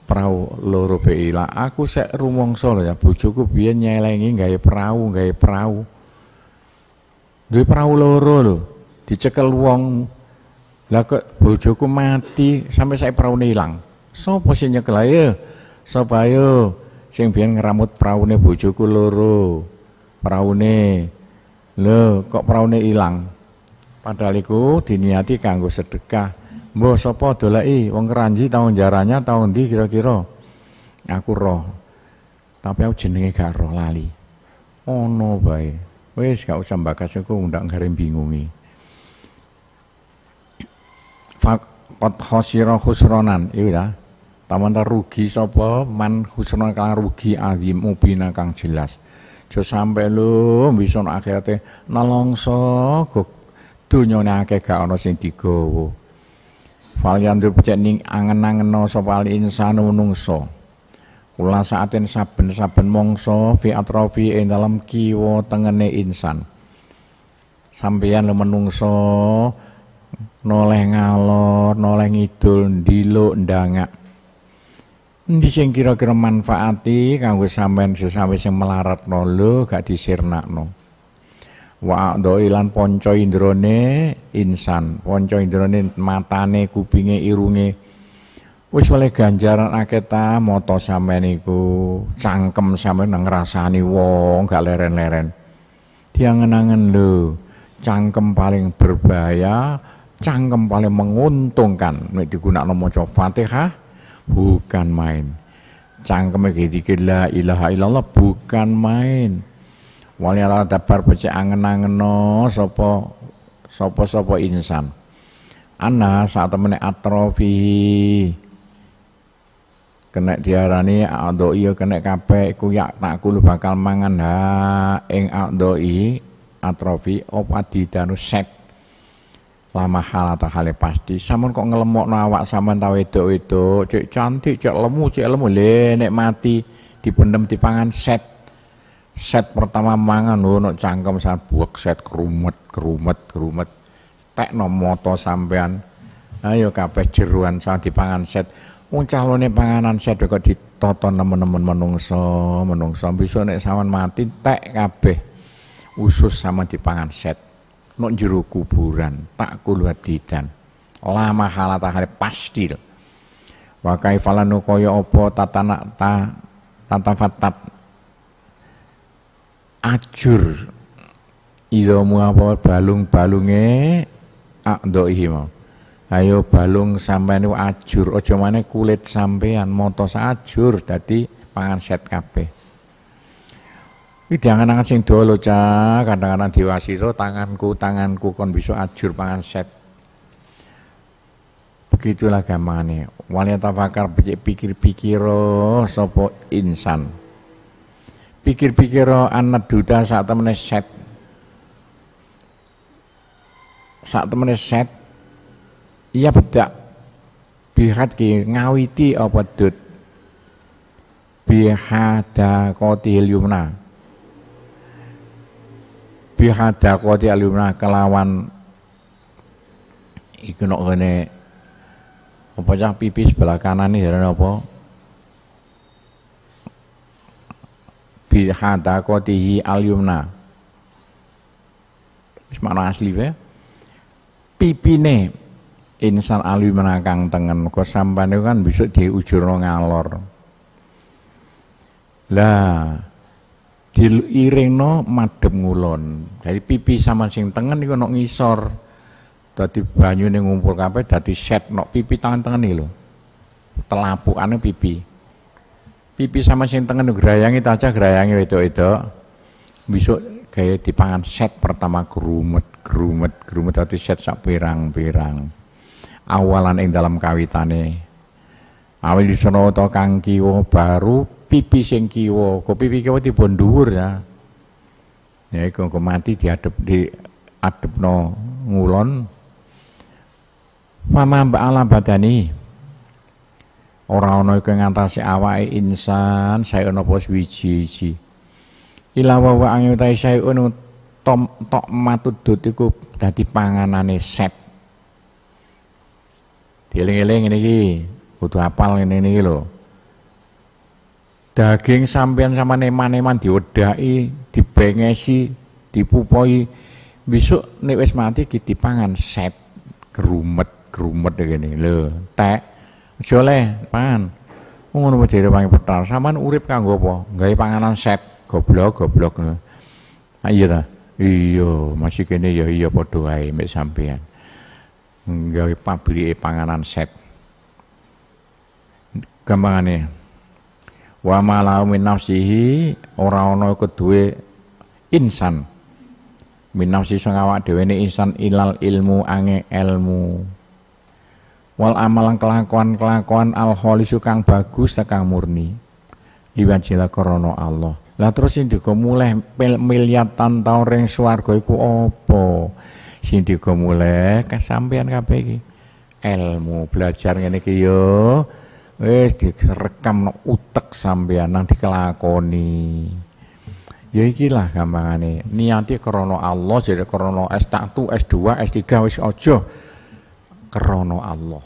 perahu loro lah aku sek rumongso lho ya bojoku biyen nyelengi gawe perahu gawe perahu duwe perahu loro lho dicekel wong. Lah kok bojoku mati sampai saya perahu ilang? Sapa sing nyekel ayo sapa ayo sing biyen ngeramut praune bojoku loro. Praune. Lho, kok praune ilang? Padahal iku diniati kanggo sedekah. Mbah sapa doleki wong keranji tahun jaranya tahun ndi kira-kira? Aku roh. Tapi aku jenenge gak roh lali. Ono bae. Wis gak usah bakas aku ndak ngarep bingungi. Fakot khosira khusronan, iki ta. Taman rugi sapa man khusronan kang rugi azim mubina kang jelas. Jo sampe lu bisa nek akhirate nalongso kok dunyane akeh gak ana sing digawa. Fal yandur pecek ning angen-angeno sapa insan menungso. Kula saatin saben-saben mongso fi atrofi ing dalam kiwa tengene insan. Sampeyan lu menungso noleh ngalor, noleh ngidul, ndiluk ndangak. Endi sing kira-kira manfaati kanggo sampean sesame sing melaratno lho gak disirnakno. Wa aqdo ilan ponco indrone insan, ponco indrone matane, kupinge, irunge. Wis oleh ganjaran akeh ta mata sampean iku, cangkem sampean ngrasani wong gak leren-leren. Diangen-angen lho, cangkem paling berbahaya, cangkem paling menguntungkan nek digunakno maca Fatihah bukan main. Cangkem iki la ilaha illallah bukan main. Wali ala dabar baca angen-angeno sapa sapa-sapa insan. Ana saat temene atrofi kena diarani ado iya kena kabeh iku yak takul bakal mangan ha ing adoi atrofi apa didanu set lama hal atau hal pasti. Samun kok ngelemok awak saman tahu itu itu cek cantik cek lemu cek lemu. Le nek mati dipendem di pangan set. Set pertama mangan lo nok cangkem saat buak set kerumet kerumet kerumet. Tek no moto sampean. Ayo kabeh jeruan saat dipangan set. Wong calone panganan set kok ditoton nemen-nemen menungso menungso. Bisa nek saman mati tek kabeh. Usus sama dipangan set nok jero kuburan tak kulwadidan lama halata hale pasti wa kaifalanu kaya apa tatana ta tata fatat. Ajur. Idomu apa balung-balunge akdoihi mau. Ayo balung sampean ajur. Aja kulit sampean moto ajur dadi pangan set kabeh Iki diangan-angan sing dolo cah, kadang-kadang diwasito tanganku, tanganku kon bisa ajur pangan set. Begitulah gamane. Wali tafakar becik pikir-pikiro sopo insan. Pikir-pikiro anak duta saat temennya set. Saat temennya set, iya bedak. Bihat ki ngawiti apa dut. Bihada kotil yumna bihada kodi alimna kelawan. Iku nok kene apa cah pipi sebelah kanan ini jarane apa bihada alyumna wis makna asli wae. Pipine insan alyumna kang tengen kok sampane kan bisa diujurno ngalor. Lah diiringno madhep ngulon. Dari pipi sama sing tengen iku nok ngisor. Dadi banyune ngumpul kabeh dadi set nok pipi tangan-tangan iki lho. Telapukane pipi. Pipi sama sing tengen gerayangi taca gerayangi wedok-wedok. Besok gaya dipangan set pertama grumet, grumet, grumet dadi set sak pirang-pirang. Awalan ing dalam kawitane. Awil disono to kang kiwa baru pipi sing kiwa, kok pipi kiwa dipun dhuwur ya. Ya iku mati diadep di adepno ngulon. Mama mbak ala badani. Ora ana iku ngantasi awake insan, saya ana apa wiji-wiji. Ila wa wa ang utai sayun tom tok matudut iku dadi panganane set. Dieling-eling ngene iki, kudu apal ngene iki lho daging sampean sama neman-neman diwedai, dibengesi, dipupoi. Besok nek wis mati kita dipangan set kerumet, kerumet ngene lho. Tek aja pangan. Ngono wae direwangi petar. Saman urip kanggo apa? Gawe panganan set, goblok goblok. Ah iya ta? Iya, masih kene ya iya padha wae mek sampean. Gawe pabrike panganan set. Gampangane. Wa malau min nafsihi ora ana kedue insan. Min nafsi sing awak dhewe insan ilal ilmu ange ilmu wal amalan kelakuan-kelakuan al kholisu kang bagus kang murni. Jila korono Allah. Lah terus sing digo mulai miliatan taun ring swarga iku apa? Sing digo mulai kesampean kabeh iki? Ilmu belajar ngene iki yo wis direkam no utek sampean nang dikelakoni ya ikilah gampangane niati krana Allah jadi krana S1 S2 S3 wis aja krana Allah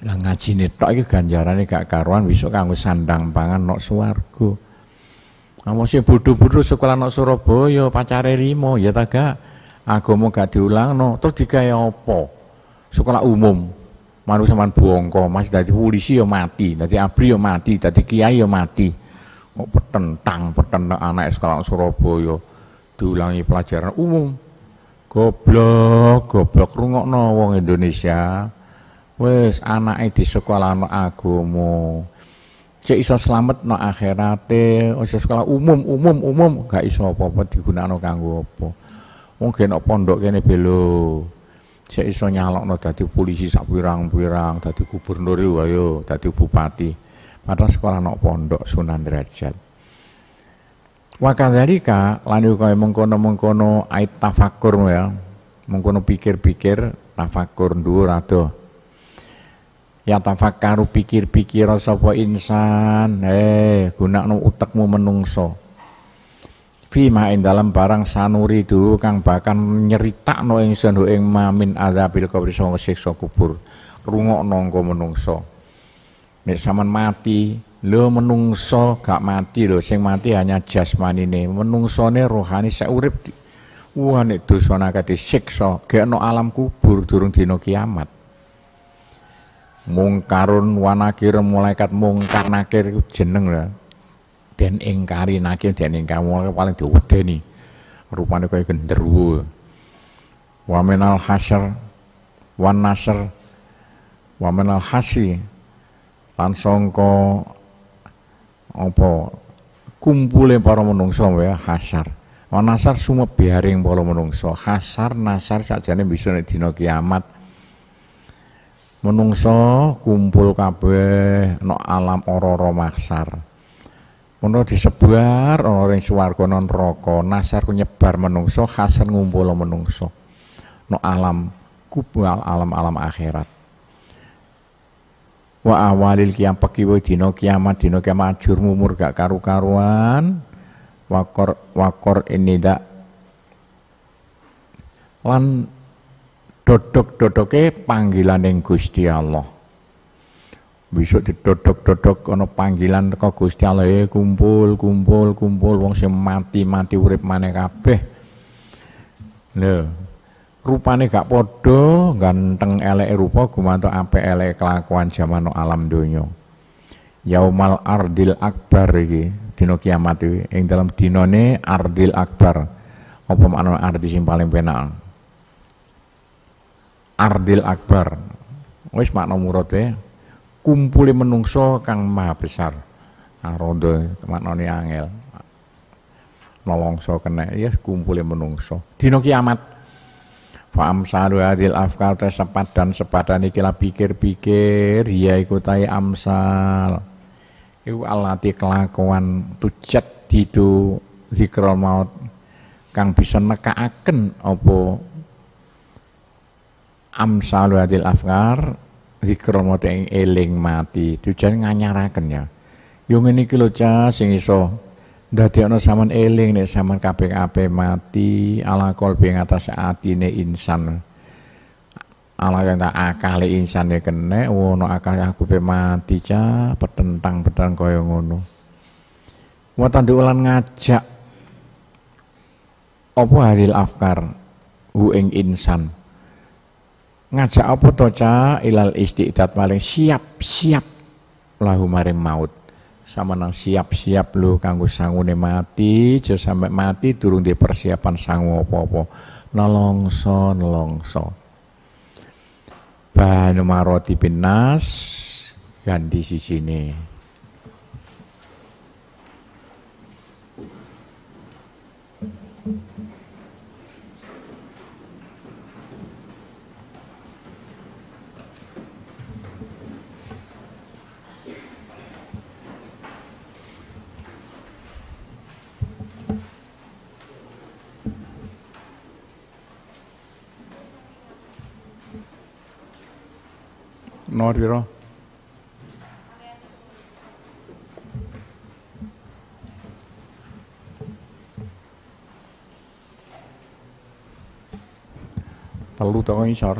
lah ngaji tok iki ganjarane gak karuan besok kanggo sandang pangan nok swarga. Kamu sih bodoh-bodoh sekolah nok Surabaya pacare limo ya ta gak. Agama gak no terus digawe apa? Sekolah umum. Manu sampean bongko, Mas dadi polisi ya mati, dadi abri ya mati, dadi kiai ya mati. Kok petentang petentang anak sekolah Surabaya diulangi pelajaran umum. Goblok, goblok rungokno wong Indonesia. Wis anake di sekolah no agama cek iso slamet no akhirate iso sekolah umum umum umum. Gak iso apa-apa digunakno kanggo apa. Wong no pondok kene belo cek iso nyalokno dadi polisi sak pirang-pirang dadi gubernur ayo dadi bupati. Padahal sekolah no pondok Sunan Derajat Wakadzalika lan kaya mengkono-mengkono ait tafakur ya. Mengkono pikir-pikir tafakur dhuwur adoh. Ya tafakkaru pikir-pikir sapa insan eh gunakno utekmu menungso Fima ing dalam barang sanuri itu kang bahkan nyeritakno ingsun ing mamin adzabil kubur sanga siksa kubur. Rungokno engko menungso. Nek sampean mati lo menungso gak mati lo sing mati hanya jasmanine menungsone rohani sak urip. Wah nek dosane akeh disiksa gekno alam kubur durung dina kiamat. Mungkarun wanakir malaikat mungkar nakir jeneng lah dan ingkari nakir dan ingkar paling diwedeni. Rupane kaya genderuwo. Wa minal hasyr wan nasr wa minal hasi lan sangka apa kumpule para menungso ya hasar wa nasar sumebiaring para menungso hasar nasar sakjane bisa nek dina kiamat. Menungso kumpul kabeh no alam ora-ora maksar Ono disebar ana ring swarga non neraka. Nasar ku nyebar menungso hasan ngumpul menungso. No alam kubul alam-alam akhirat. Wa awalil kiam pekiwe dina kiamat dina kiamat ajur mumur gak karu-karuan. Wakor wakor ini dak. Lan dodok-dodoke panggilan yang Gusti Allah. Besok didodok-dodok ana panggilan teko Gusti Allah eh kumpul kumpul kumpul wong sing mati-mati urip maneh kabeh. Lho, rupane gak padha, ganteng elek rupa gumantuk apik elek kelakuan zaman alam donya. Yaumal ardil akbar iki, dina kiamat iki. Ing dalam dinane ardil akbar. Apa makna arti sing paling penak? Ardil Akbar. Wis makna murate kumpuli menungso kang maha besar. Arondo maknane angel. Nolongso kena ya kumpuli menungso. Dina kiamat. Fa'am salu adil afkar sepat dan sepadan ikilah pikir-pikir ya iku tai amsal. Iku alati kelakuan tujat didu zikrul maut kang bisa nekaaken apa amsalu hadil afkar zikra mati ing eling mati. Tujuan nganyaraken ya. Yo ngene iki lho cah sing iso dadekno sampean eling nek sampean kabeh-kabeh mati ala qalbi ngatas atine insan. Ala kang akale insan ya kene wono akal aku pe mati cah petentang petang kaya ngono. Wa ulan ngajak apa hadil afkar hu ing insan ngajak apa to ca ilal istiqdat paling siap siap. Lahu maring maut. Sama nang siap-siap lu kanggo sangune mati aja sampe mati durung di persiapan sangu apa-apa. Nolongso nolongso banu maroti binas ganti sisine Nomor piro? Telu toko isor.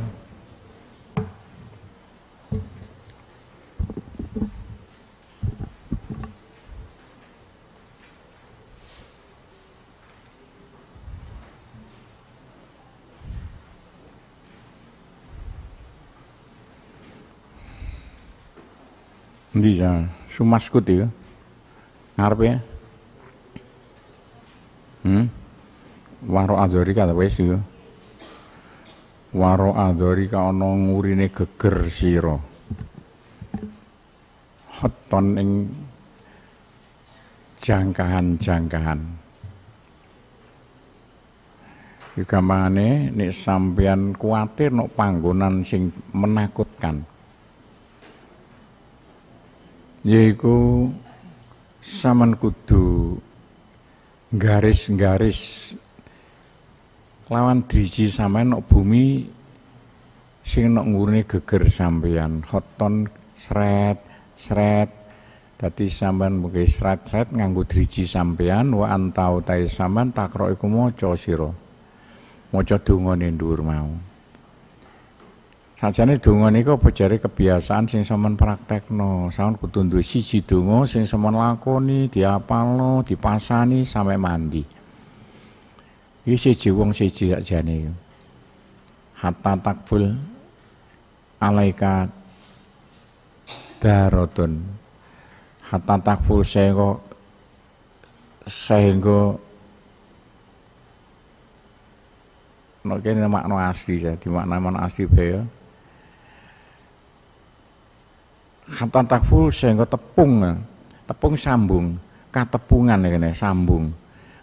Endi ya? Sumaskut iki. Ngarepe ya? Hmm? Waro Adori kata wis iki. Waro Adori ka ana ngurine geger sira. Hoton ing jangkahan-jangkahan. Iki gamane nek sampeyan kuatir nok panggonan sing menakutkan yaiku saman kudu garis-garis lawan driji sampean nok bumi sing nok ngurune geger sampean hoton sret sret. Dadi sampean mugi sret-sret nganggo driji sampean wa antau tae sampean takro iku maca sira. Maca dongane dhuwur mau Sajane donga niku apa jare kebiasaan sing sampean praktekno. Sampeyan kudu duwe siji donga sing sampean lakoni, diapalno, dipasani sampai mandi. Iki siji wong siji sakjane. Hatta takful alaika darotun. Hatta takful sehingga sehingga no kene makna asli jadi makna makna asli bae kata takful sehingga tepung tepung sambung. Katepungan kene sambung.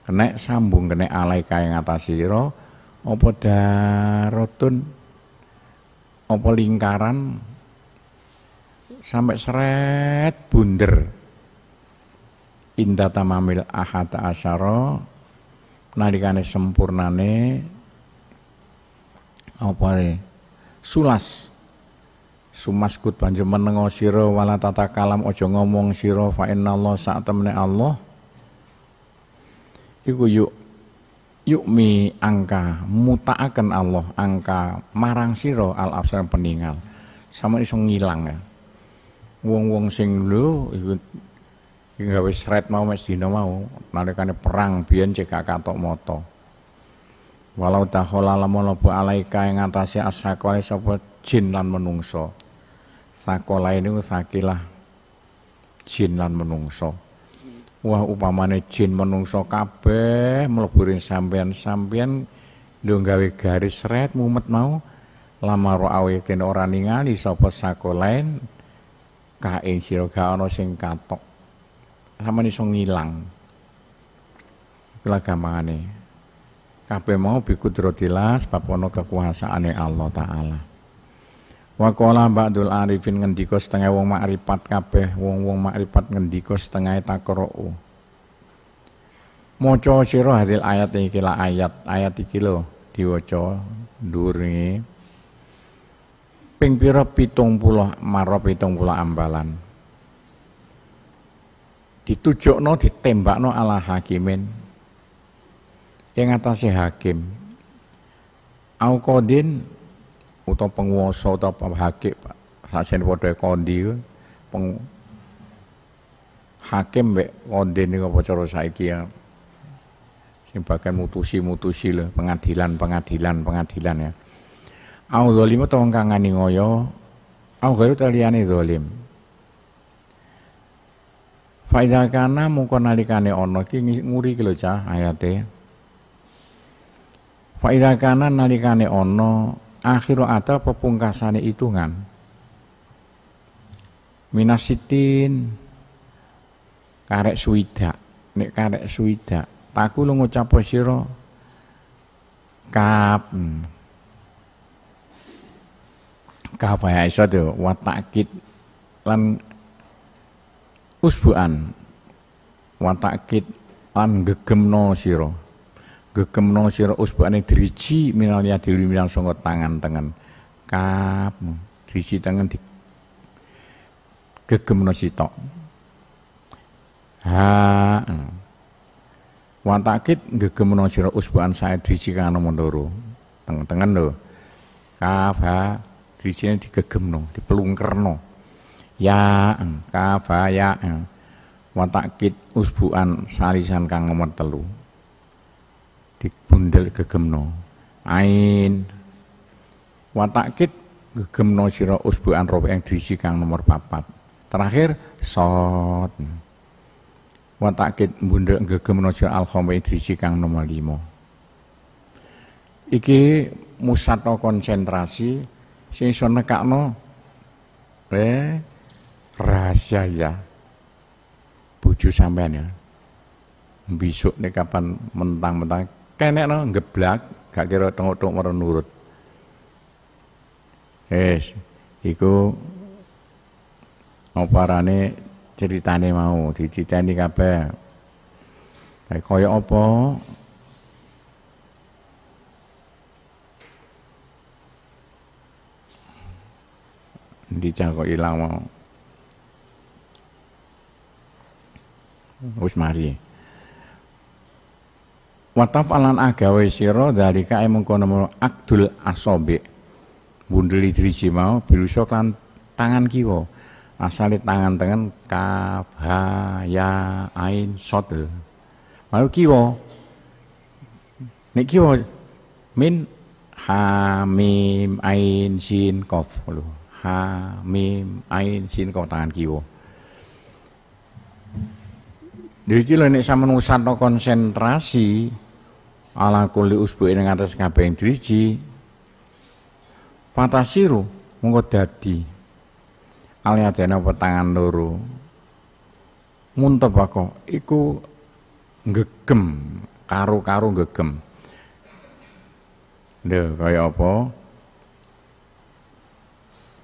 Kena sambung kena alai kaya ngatasi sira apa darotun apa lingkaran? Sampai seret bunder. Indah tamamil ahad asyara. Nalikane sempurnane. Apa sulas sumaskut banjur menengo sira wala tata kalam aja ngomong sira fa Allah sak temene Allah. Iku yuk mi angka mutaaken Allah angka marang sira al absar peninggal. Sama iso ngilang ya. Wong-wong sing lho iku gawe sret mau mes dina mau nalikane perang biyen cek katok moto walau takhola lamun alaika ing atase asakore sapa jin lan menungso sakola ini sakilah jin lan menungso. Wah upamane jin menungso kabeh mlebu sampean-sampean lho gawe garis red mumet mau. Lama ro awetin ora ningali sapa sakolain ka ing ga sing katok sama iso ngilang. Itulah gampangane kabeh mau bikudrotilas bab ana kekuasaane Allah taala Wa qala ba'dul arifin ngendika setengah wong makrifat kabeh, wong-wong makrifat ngendika setengah takra'u. Maca sira hadil ayat iki la ayat, ayat iki lho diwaca nduri. Ping pira 70 marra 70 ambalan. Ditujukno ditembakno ala hakimin. Ing atase hakim. Auqadin utawa penguasa utawa hakim sajen padha kondi peng hakim mbek kondi niku apa cara saiki ya? Sing bagian mutusi-mutusi lho pengadilan pengadilan pengadilan ya. Au zalim utawa kang ngani ngoyo? Au gairu taliyane zalim Fa idza kana mungko nalikane ana iki nguri iki lho cah ayate. Fa idza kana nalikane ana akhiru ada pepungkasane hitungan. Minasitin karek suida nek karek suida taku lu ngucap sira kap hmm. kap ya iso to watakit lan usbuan watakit lan gegemno sira gegemno sira usbuane driji minal yadil minal sanga tangan tengen kap driji tangan di gegemno sitok ha Wantakit gegemno sira usbuan sae driji kang nomor loro. Tengen-tengen lho. Kaf ha drijine digegemno, dipelungkerno. Ya kaf ha ya. Wantakit usbuan salisan kang nomor telu. Dibundel gegemno. Ain. Watakit gegemno sira usbuan rob yang driji kang nomor papat. Terakhir sot. Wa takkid bundek gegem nojo al drisi kang nomor 5 iki musato konsentrasi sing iso nekakno eh rahasia ya. Bojo sampean ya. Besok nih kapan mentang-mentang kenek no geblak gak kira tengok-tengok marah nurut. Yes iku oparane ceritane mau diciteni kabeh. Kayak kaya apa? Dicak kok ilang mau wis mari Wataf alan agawe sira dalika emung kono akdul asobe bundeli driji mau bilusa kan tangan kiwa. Asale tangan tangan kaf ya ain sot lalu kiwo nek kiwo min ha mim ain sin kof lho ha ain sin kof tangan kiwo lho nek sampeyan ngusatno konsentrasi ala kulli usbu ing atas kabeh driji. Fantasiru monggo dadi. Aliadene apa tangan loro. Muntep aku iku ngegem karo-karo ngegem. Lho kaya apa?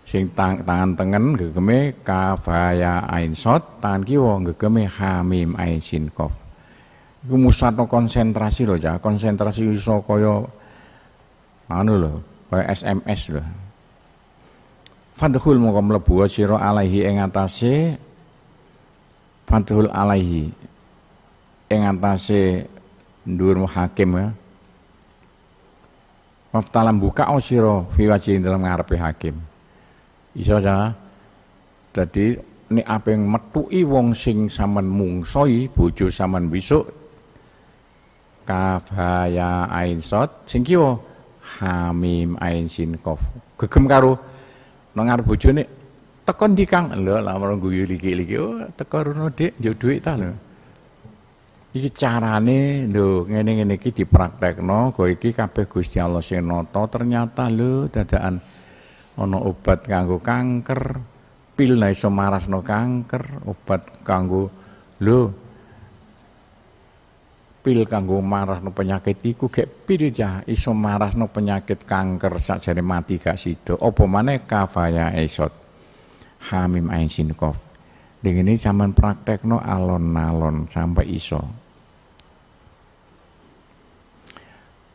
Sing tang, tangan tengen gegeme kafaya ain sot tangan kiwa gegeme hamim ain sin kof iku konsentrasi lho ya konsentrasi iso kaya anu lho kaya SMS lho Fadhul mongko mlebu sira alaihi ing atase Fadhul alaihi ing atase ndur hakim ya. Waftalam buka sira fi wajhi dalam ngarepe hakim. Iso ja. Dadi nek apeng metuki wong sing sampean mungsoi bojo sampean besok kafaya ain sot. Sing hamim ain sin kof. Gegem karo nang arep bojone teko ndi Kang? Lho lamar guyu liki-liki. Oh teko rono Dik. Njuk dhuwit ta lho. Iki carane lho ngene-ngene iki dipraktekno. Go iki kabeh Gusti Allah sing nata ternyata lho dadakan ana obat kanggo kanker. Pil iso marasno kanker obat kanggo lho pil kanggo marahno penyakit iku gek pil ja iso marahno penyakit kanker sakjane mati gak sida. Apa maneh kafaya esot? Hamim ain sinkov dengan ini zaman praktekno alon-alon sampai iso.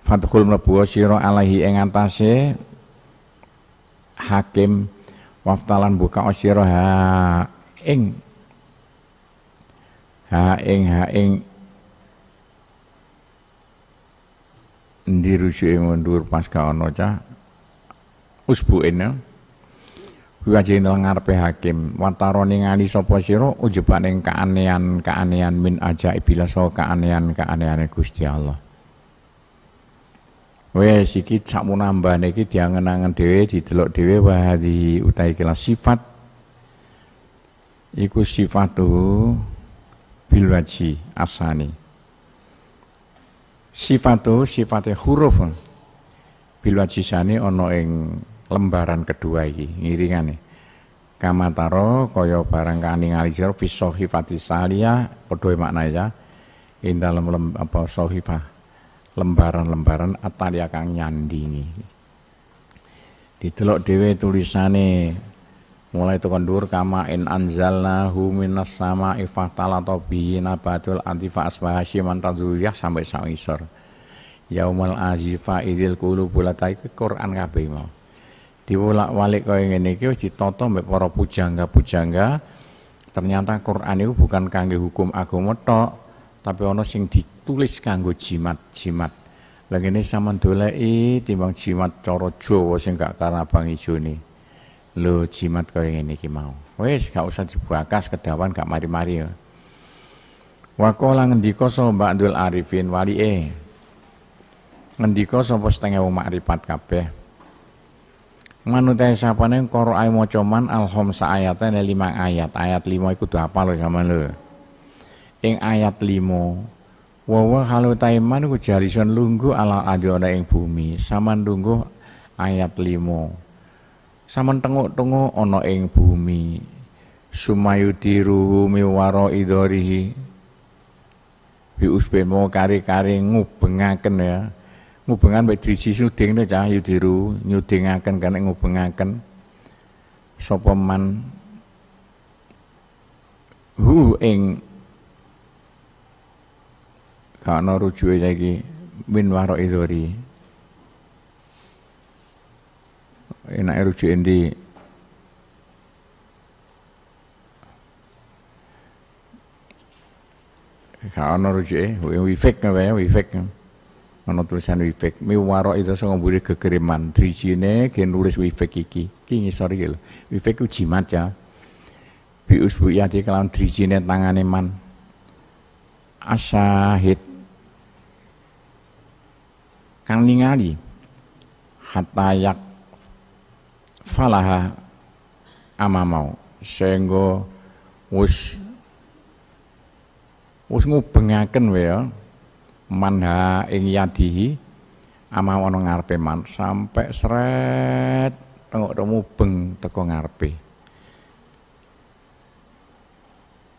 Fathul mlebu sira alaihi ing antase hakim waftalan buka sira ha ing. Ha ing ha ing ndi rusuke mundur ka ana cah usbuene Wajib ngarepe hakim watarone ngali sapa sira? Ujebane keanehan-keanehan min aja bila so keanehan-keanehane Gusti Allah. Wes iki sak munambane iki diangen-angen dhewe didelok dhewe wahadi utai kelas sifat. Iku sifat tuh bil waji asani sifatu sifate huruf. Bil waji sani ana ing lembaran kedua iki ngiringane. Kamataro kaya barang kaningali sira fi sahifati saliyah padha makna ya. Ing dalem lem, apa sahifah lembaran-lembaran atalia kang nyandingi. Didelok dhewe tulisane mulai tukang dur kama in hu minas sama ifahtalata bihi nabatul antifa asbaha syiman tadzuriyah sampai sawisor yaumal azifa idil qulubul ke Quran kabeh mau. Diwolak-walik kaya ngene iki wis ditata mbek para pujangga-pujangga. Ternyata Quran itu bukan kangge hukum agama tok tapi ana sing ditulis kanggo jimat-jimat. Lha ngene sampean doleki timbang jimat cara Jawa sing gak karena bang ijone Lho jimat kaya ngene iki mau. Wis gak usah dibakas kedawan gak mari-mari ya. Wa qala ngendika sapa Abdul Arifin walike. Ngendika sapa setengah wong makrifat kabeh. Manut sapane Qur'an maca man al-khamsa ayatan lima ayat. Ayat lima iku kudu hafal sama lho. Ing ayat lima Wawa kalau taiman ku jalison lunggu ala adona ing bumi. Saman lunggu ayat limo Saman tengok-tengok ana ing bumi. Sumayudiru miwaro idorihi. Usbemo kari-kari ngubengaken ya. Ngubengan baik driji suding to cah yudiru nyudingaken kan ngubengaken. Sapa man hu ing kana rujuke saiki min waro idori enak rujuk endi Gak ana rujuke, wifek wae wifek. Ana tulisan wifek. Miwaro itu sing kekeriman. Drijine gen nulis wifek iki. Iki ngisor iki. Wifek ku jimat ya. Bi usbu yati kelawan drijine tangane man. Asyahid kang ningali hatta yak falaha amamau. Sehingga wis wis ngubengaken wae ya manha ing yadihi ama ana ngarepe man sampai seret tengok mubeng teko ngarepe.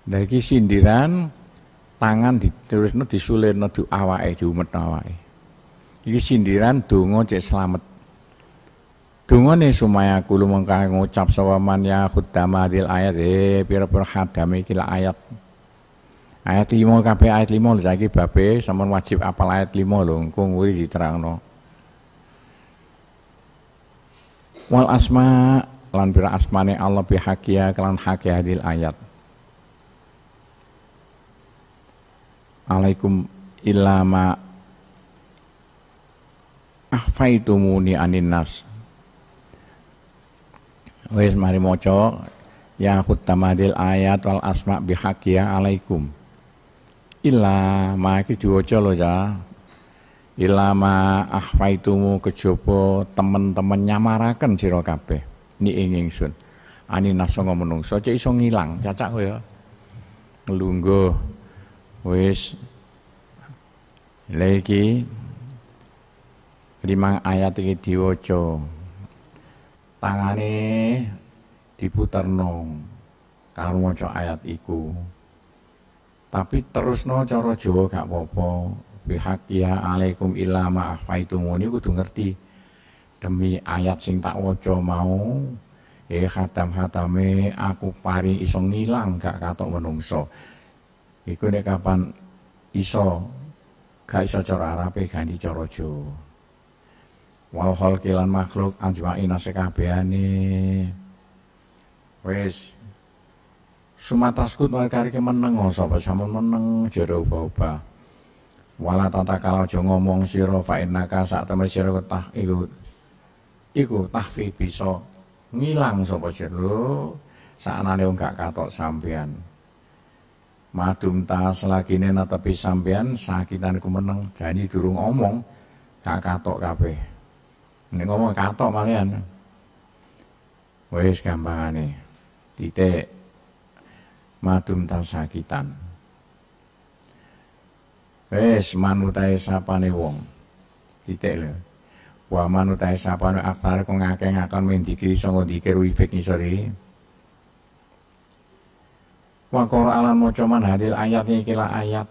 Lah iki sindiran tangan ditulisno disulirno di awake diumetno awake. Iki sindiran donga cek slamet Dungane sumaya kulo mengka ngucap sapa man ya khuddama hadil ayat eh pira-pira hadame iki ayat. Ayat 5 kabeh ayat 5 lho saiki babe sampean wajib apal ayat 5 lho engko nguri diterangno. Wal asma lan pira asmane Allah bihakia kelan haki hadil ayat. Alaikum ilama ahfaitumuni anin nas Wis mari maca ya khutamadil ayat wal asma bihaqiya alaikum. Illa ma iki diwaca lho ya. Illa ma ahfaitumu kejaba temen-temen nyamaraken sira kabeh ni ing ingsun. Ani nasanga menungso cek iso ngilang cacak kowe ya. Wis lagi limang ayat iki diwaca tangane diputerno karo maca ayat iku. Tapi terusno cara Jawa gak apa-apa. Bihaqiya alaikum illa ma afaitumuni kudu ngerti. Demi ayat sing tak waca mau eh khatam-khatame aku pari iso ngilang gak katok menungso. Iku nek kapan iso gak iso cara Arabe ganti cara Jawa wal khalqilan makhluk ajmaina sekabehane wis. Sumataskut wae kari meneng oh, sapa sampun meneng jero uba-uba wala tata kalau aja ngomong sira fa innaka sak temen sira tah iku iku tahfi bisa ngilang sapa jero. Saknane gak katok sampean madum ta selagine netepi sampean sakitan ku meneng jadi durung omong gak katok kabeh Nek ngomong katok malian. Wis gampangane. Titik madum tasakitan. wis manutae sapane wong titik lho wa manutae sapane aktare kok ngake ngakon mendikri sanga dikir wifik isori wa qur'anan maca man hadil ayat iki ayat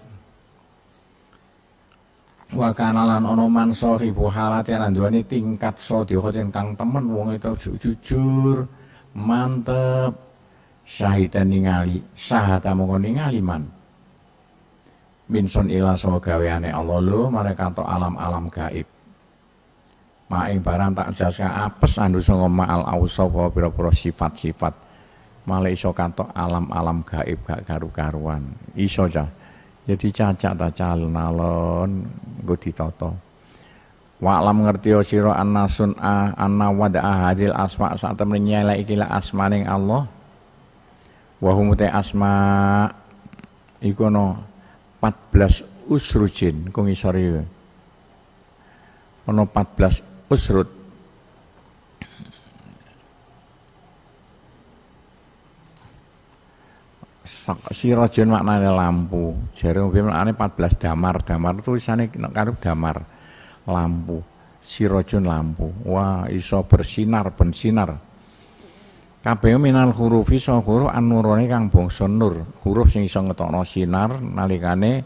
wa kana lan ana man sahibu halate lan duweni tingkat sadiqatin kang temen wong itu jujur mantep. Syahidan ningali sahata mongko ningali man. Minsun ila so gaweane Allah. Mereka to alam-alam gaib. Maing barang tak jaska apes andu songo ma'al ausaf wa pira-pira sifat-sifat. Malah iso kantok alam-alam gaib gak karu-karuan iso jadi ya cacat ta calon alon nggo ditata. Wa alam ngerti sira annasun a anna wada hadil asma sak temen nyelek iki asmaning Allah. Wa asma iku no 14 usrujin kung isori ono 14 usrut sirojun maknanya lampu. Jare maknanya 14 damar. Damar tulisannya karo damar lampu. Sirojun lampu. Wah iso bersinar bersinar kabeh minal hurufi so huruf anurone kang bangsa nur. Huruf sing iso ngetokno sinar nalikane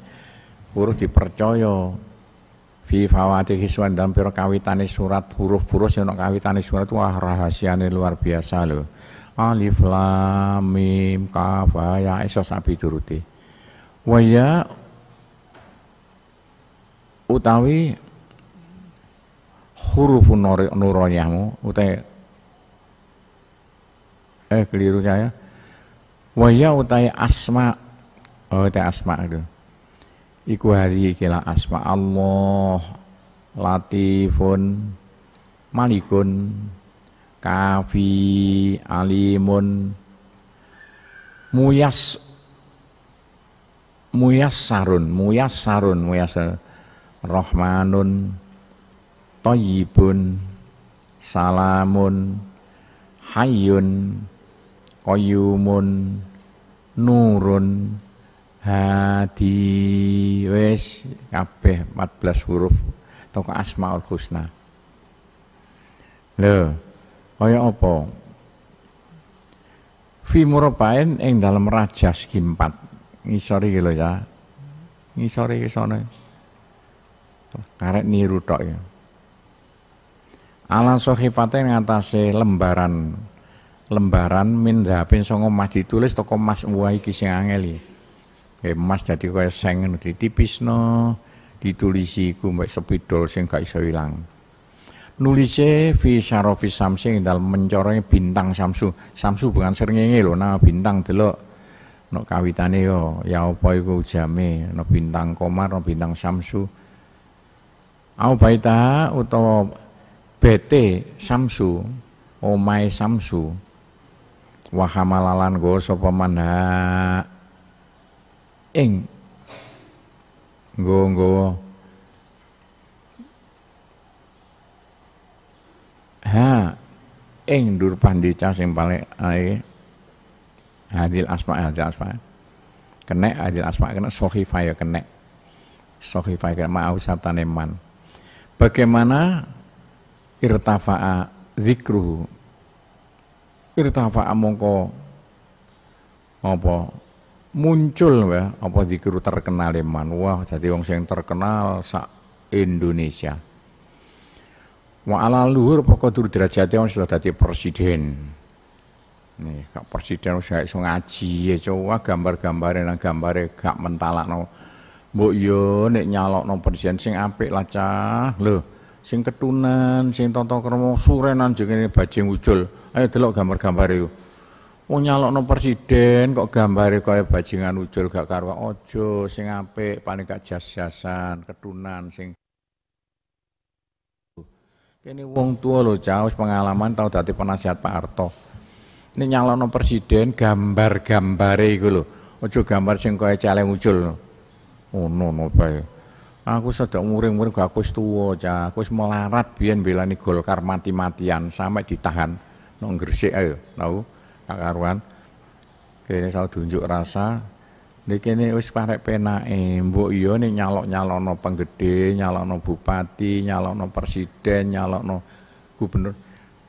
huruf dipercaya. Fi fawati hiswan dalam pira kawitane surat. Huruf-huruf ana kawitane surat wah rahasiane luar biasa lho alif lam mim kaf ya iso sapi turuti. Waya utawi huruf nuronyamu utawi eh keliru saya waya utai asma oh utai asma itu. Iku hari kila asma. Allah latifun malikun kafi alimun. Muyas muyas sarun muyas sarun muyas rohmanun toyibun salamun hayun qayyumun nurun hadi. Wis kabeh 14 huruf. Toko asmaul husna. Lho kaya apa? Fi murabain ing dalam raja segi empat ngisori lho ya. Ngisori iki sono karek niru tok ya. Ala sohifate ngatasé lembaran lembaran min dhapin songo mas ditulis toko mas uai iki sing emas dadi kaya seng ditipisno, ditulisi iku mbek sepidol sing gak iso ilang. Nulise fi syarafi samsi dalam mencorongnya bintang samsu. Samsu bukan srengenge lho, nama bintang delok no kawitane yo ya apa iku jame no bintang komar no bintang samsu. Au baita utawa bete samsu, omai samsu wa hamalalan go sapa manha ing nggo ha ing dur pandica sing paling ae hadil asma hadil asma. Kena hadil asma kena sohifa ya kena sohifa ya kena mau satane man. Bagaimana irtafa'a zikruhu? Irtafa mongko apa muncul ya apa dikru terkenal man. Wah jadi wong sing terkenal sak Indonesia wa ala luhur pokok dur derajatnya wong sudah jadi presiden. Nih kak presiden saya iso ngaji ya coba gambar-gambar nang gambare gak mentalakno. Mbok yo nek nyalokno presiden sing apik lah cah. Lho sing ketunan sing tonton krama surenan jenenge bajing ucul Ayo delok gambar-gambar itu. Wong nyalokno presiden kok gambare kaya bajingan ucul gak karuan ojo sing apik paling gak jas-jasan, ketunan sing Kene wong tua lho jauh pengalaman tau dadi penasihat Pak Harto. Ini nyalokno presiden gambar-gambare iku lho. Ojo gambar sing kaya celeng ucul. Oh no no. Aku sedang muring-muring gak aku wis tuwa, Cah. Aku wis melarat biyen Golkar mati-matian sampai ditahan nong Gresik ayo tahu kak kene saya tunjuk rasa Nek kene wis parek penake, mbok iya ning nyalok-nyalokno penggede, nyalokno bupati, nyalokno presiden, nyalokno gubernur.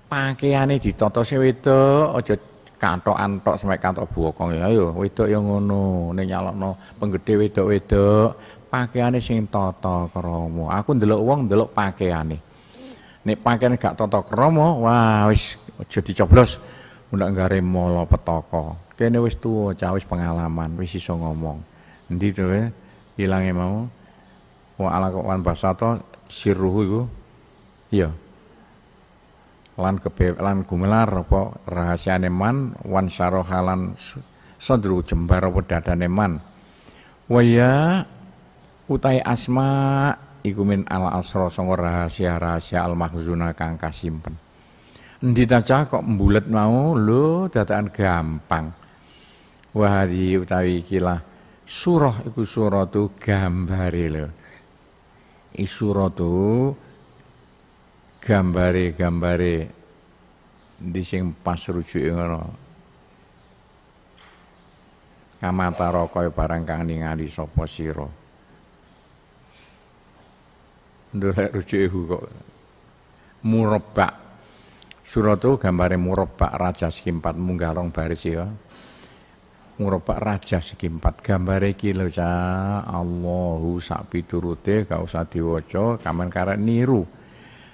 Pakaiane ditata wedok, aja katokan tok sampe katok bokong ya ayo wedok ya ngono. Ning nyalokno penggede wedok-wedok, pakaiane sing tata krama. Aku ndelok wong ndelok pakaiane. Nek pakaiane gak tata krama, wah wis aja dicoblos. Mundak gare molo petaka. Kene wis tuwa, cah wis pengalaman, wis iso ngomong. Endi to ya? Ilange mau. Wa ala wan basato sirruhu iku. Iya. Lan kebe lan gumelar apa rahasiane man wan syarahalan sadru jembar apa dadane man. Wa ya utai asma iku min al asra sanga rahasia-rahasia al mahzuna kang kasimpen. Endi ta kok mbulet mau lho dadakan gampang wahadi utawi ikilah surah iku surah tu gambare lho. Surah tu gambare di sing pas rujuke ngono? Kamatara kaya barang kang ningali sapa sira? Ndolek rujuke kok surah tu gambare murabbak raja sikimpat munggah rong baris ya ngurobak raja segi empat gambar iki lho cah Allahu sak piturute gak usah diwaca kamen karek niru.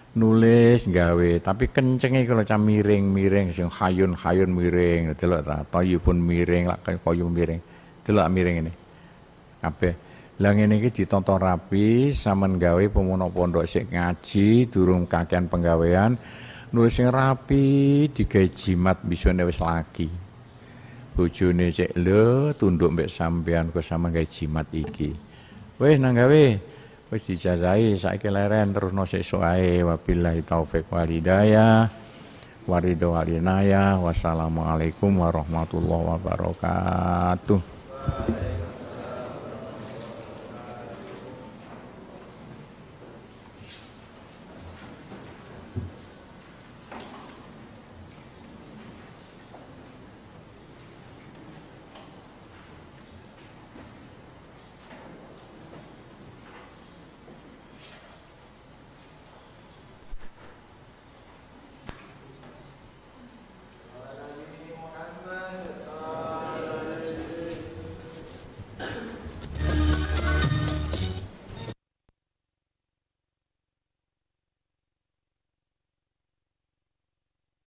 Nulis gawe. Tapi kencenge kalau cah miring-miring sing hayun-hayun miring. Delok ta pun miring lak kaya miring. Delok miring ini. Kabeh. Lah ngene iki ditonton rapi sampean gawe pemono pondok sik ngaji durung kakean penggawean. Nulis sing rapi digawe jimat bisone wis lagi bojone cek lho tunduk mbek sampean kok sama gawe jimat iki. Wis nang gawe. Wis dijazahi saiki leren terus no sesuk ae. Wabillahi taufik walidayah warido walinaya wassalamualaikum warahmatullahi wabarakatuh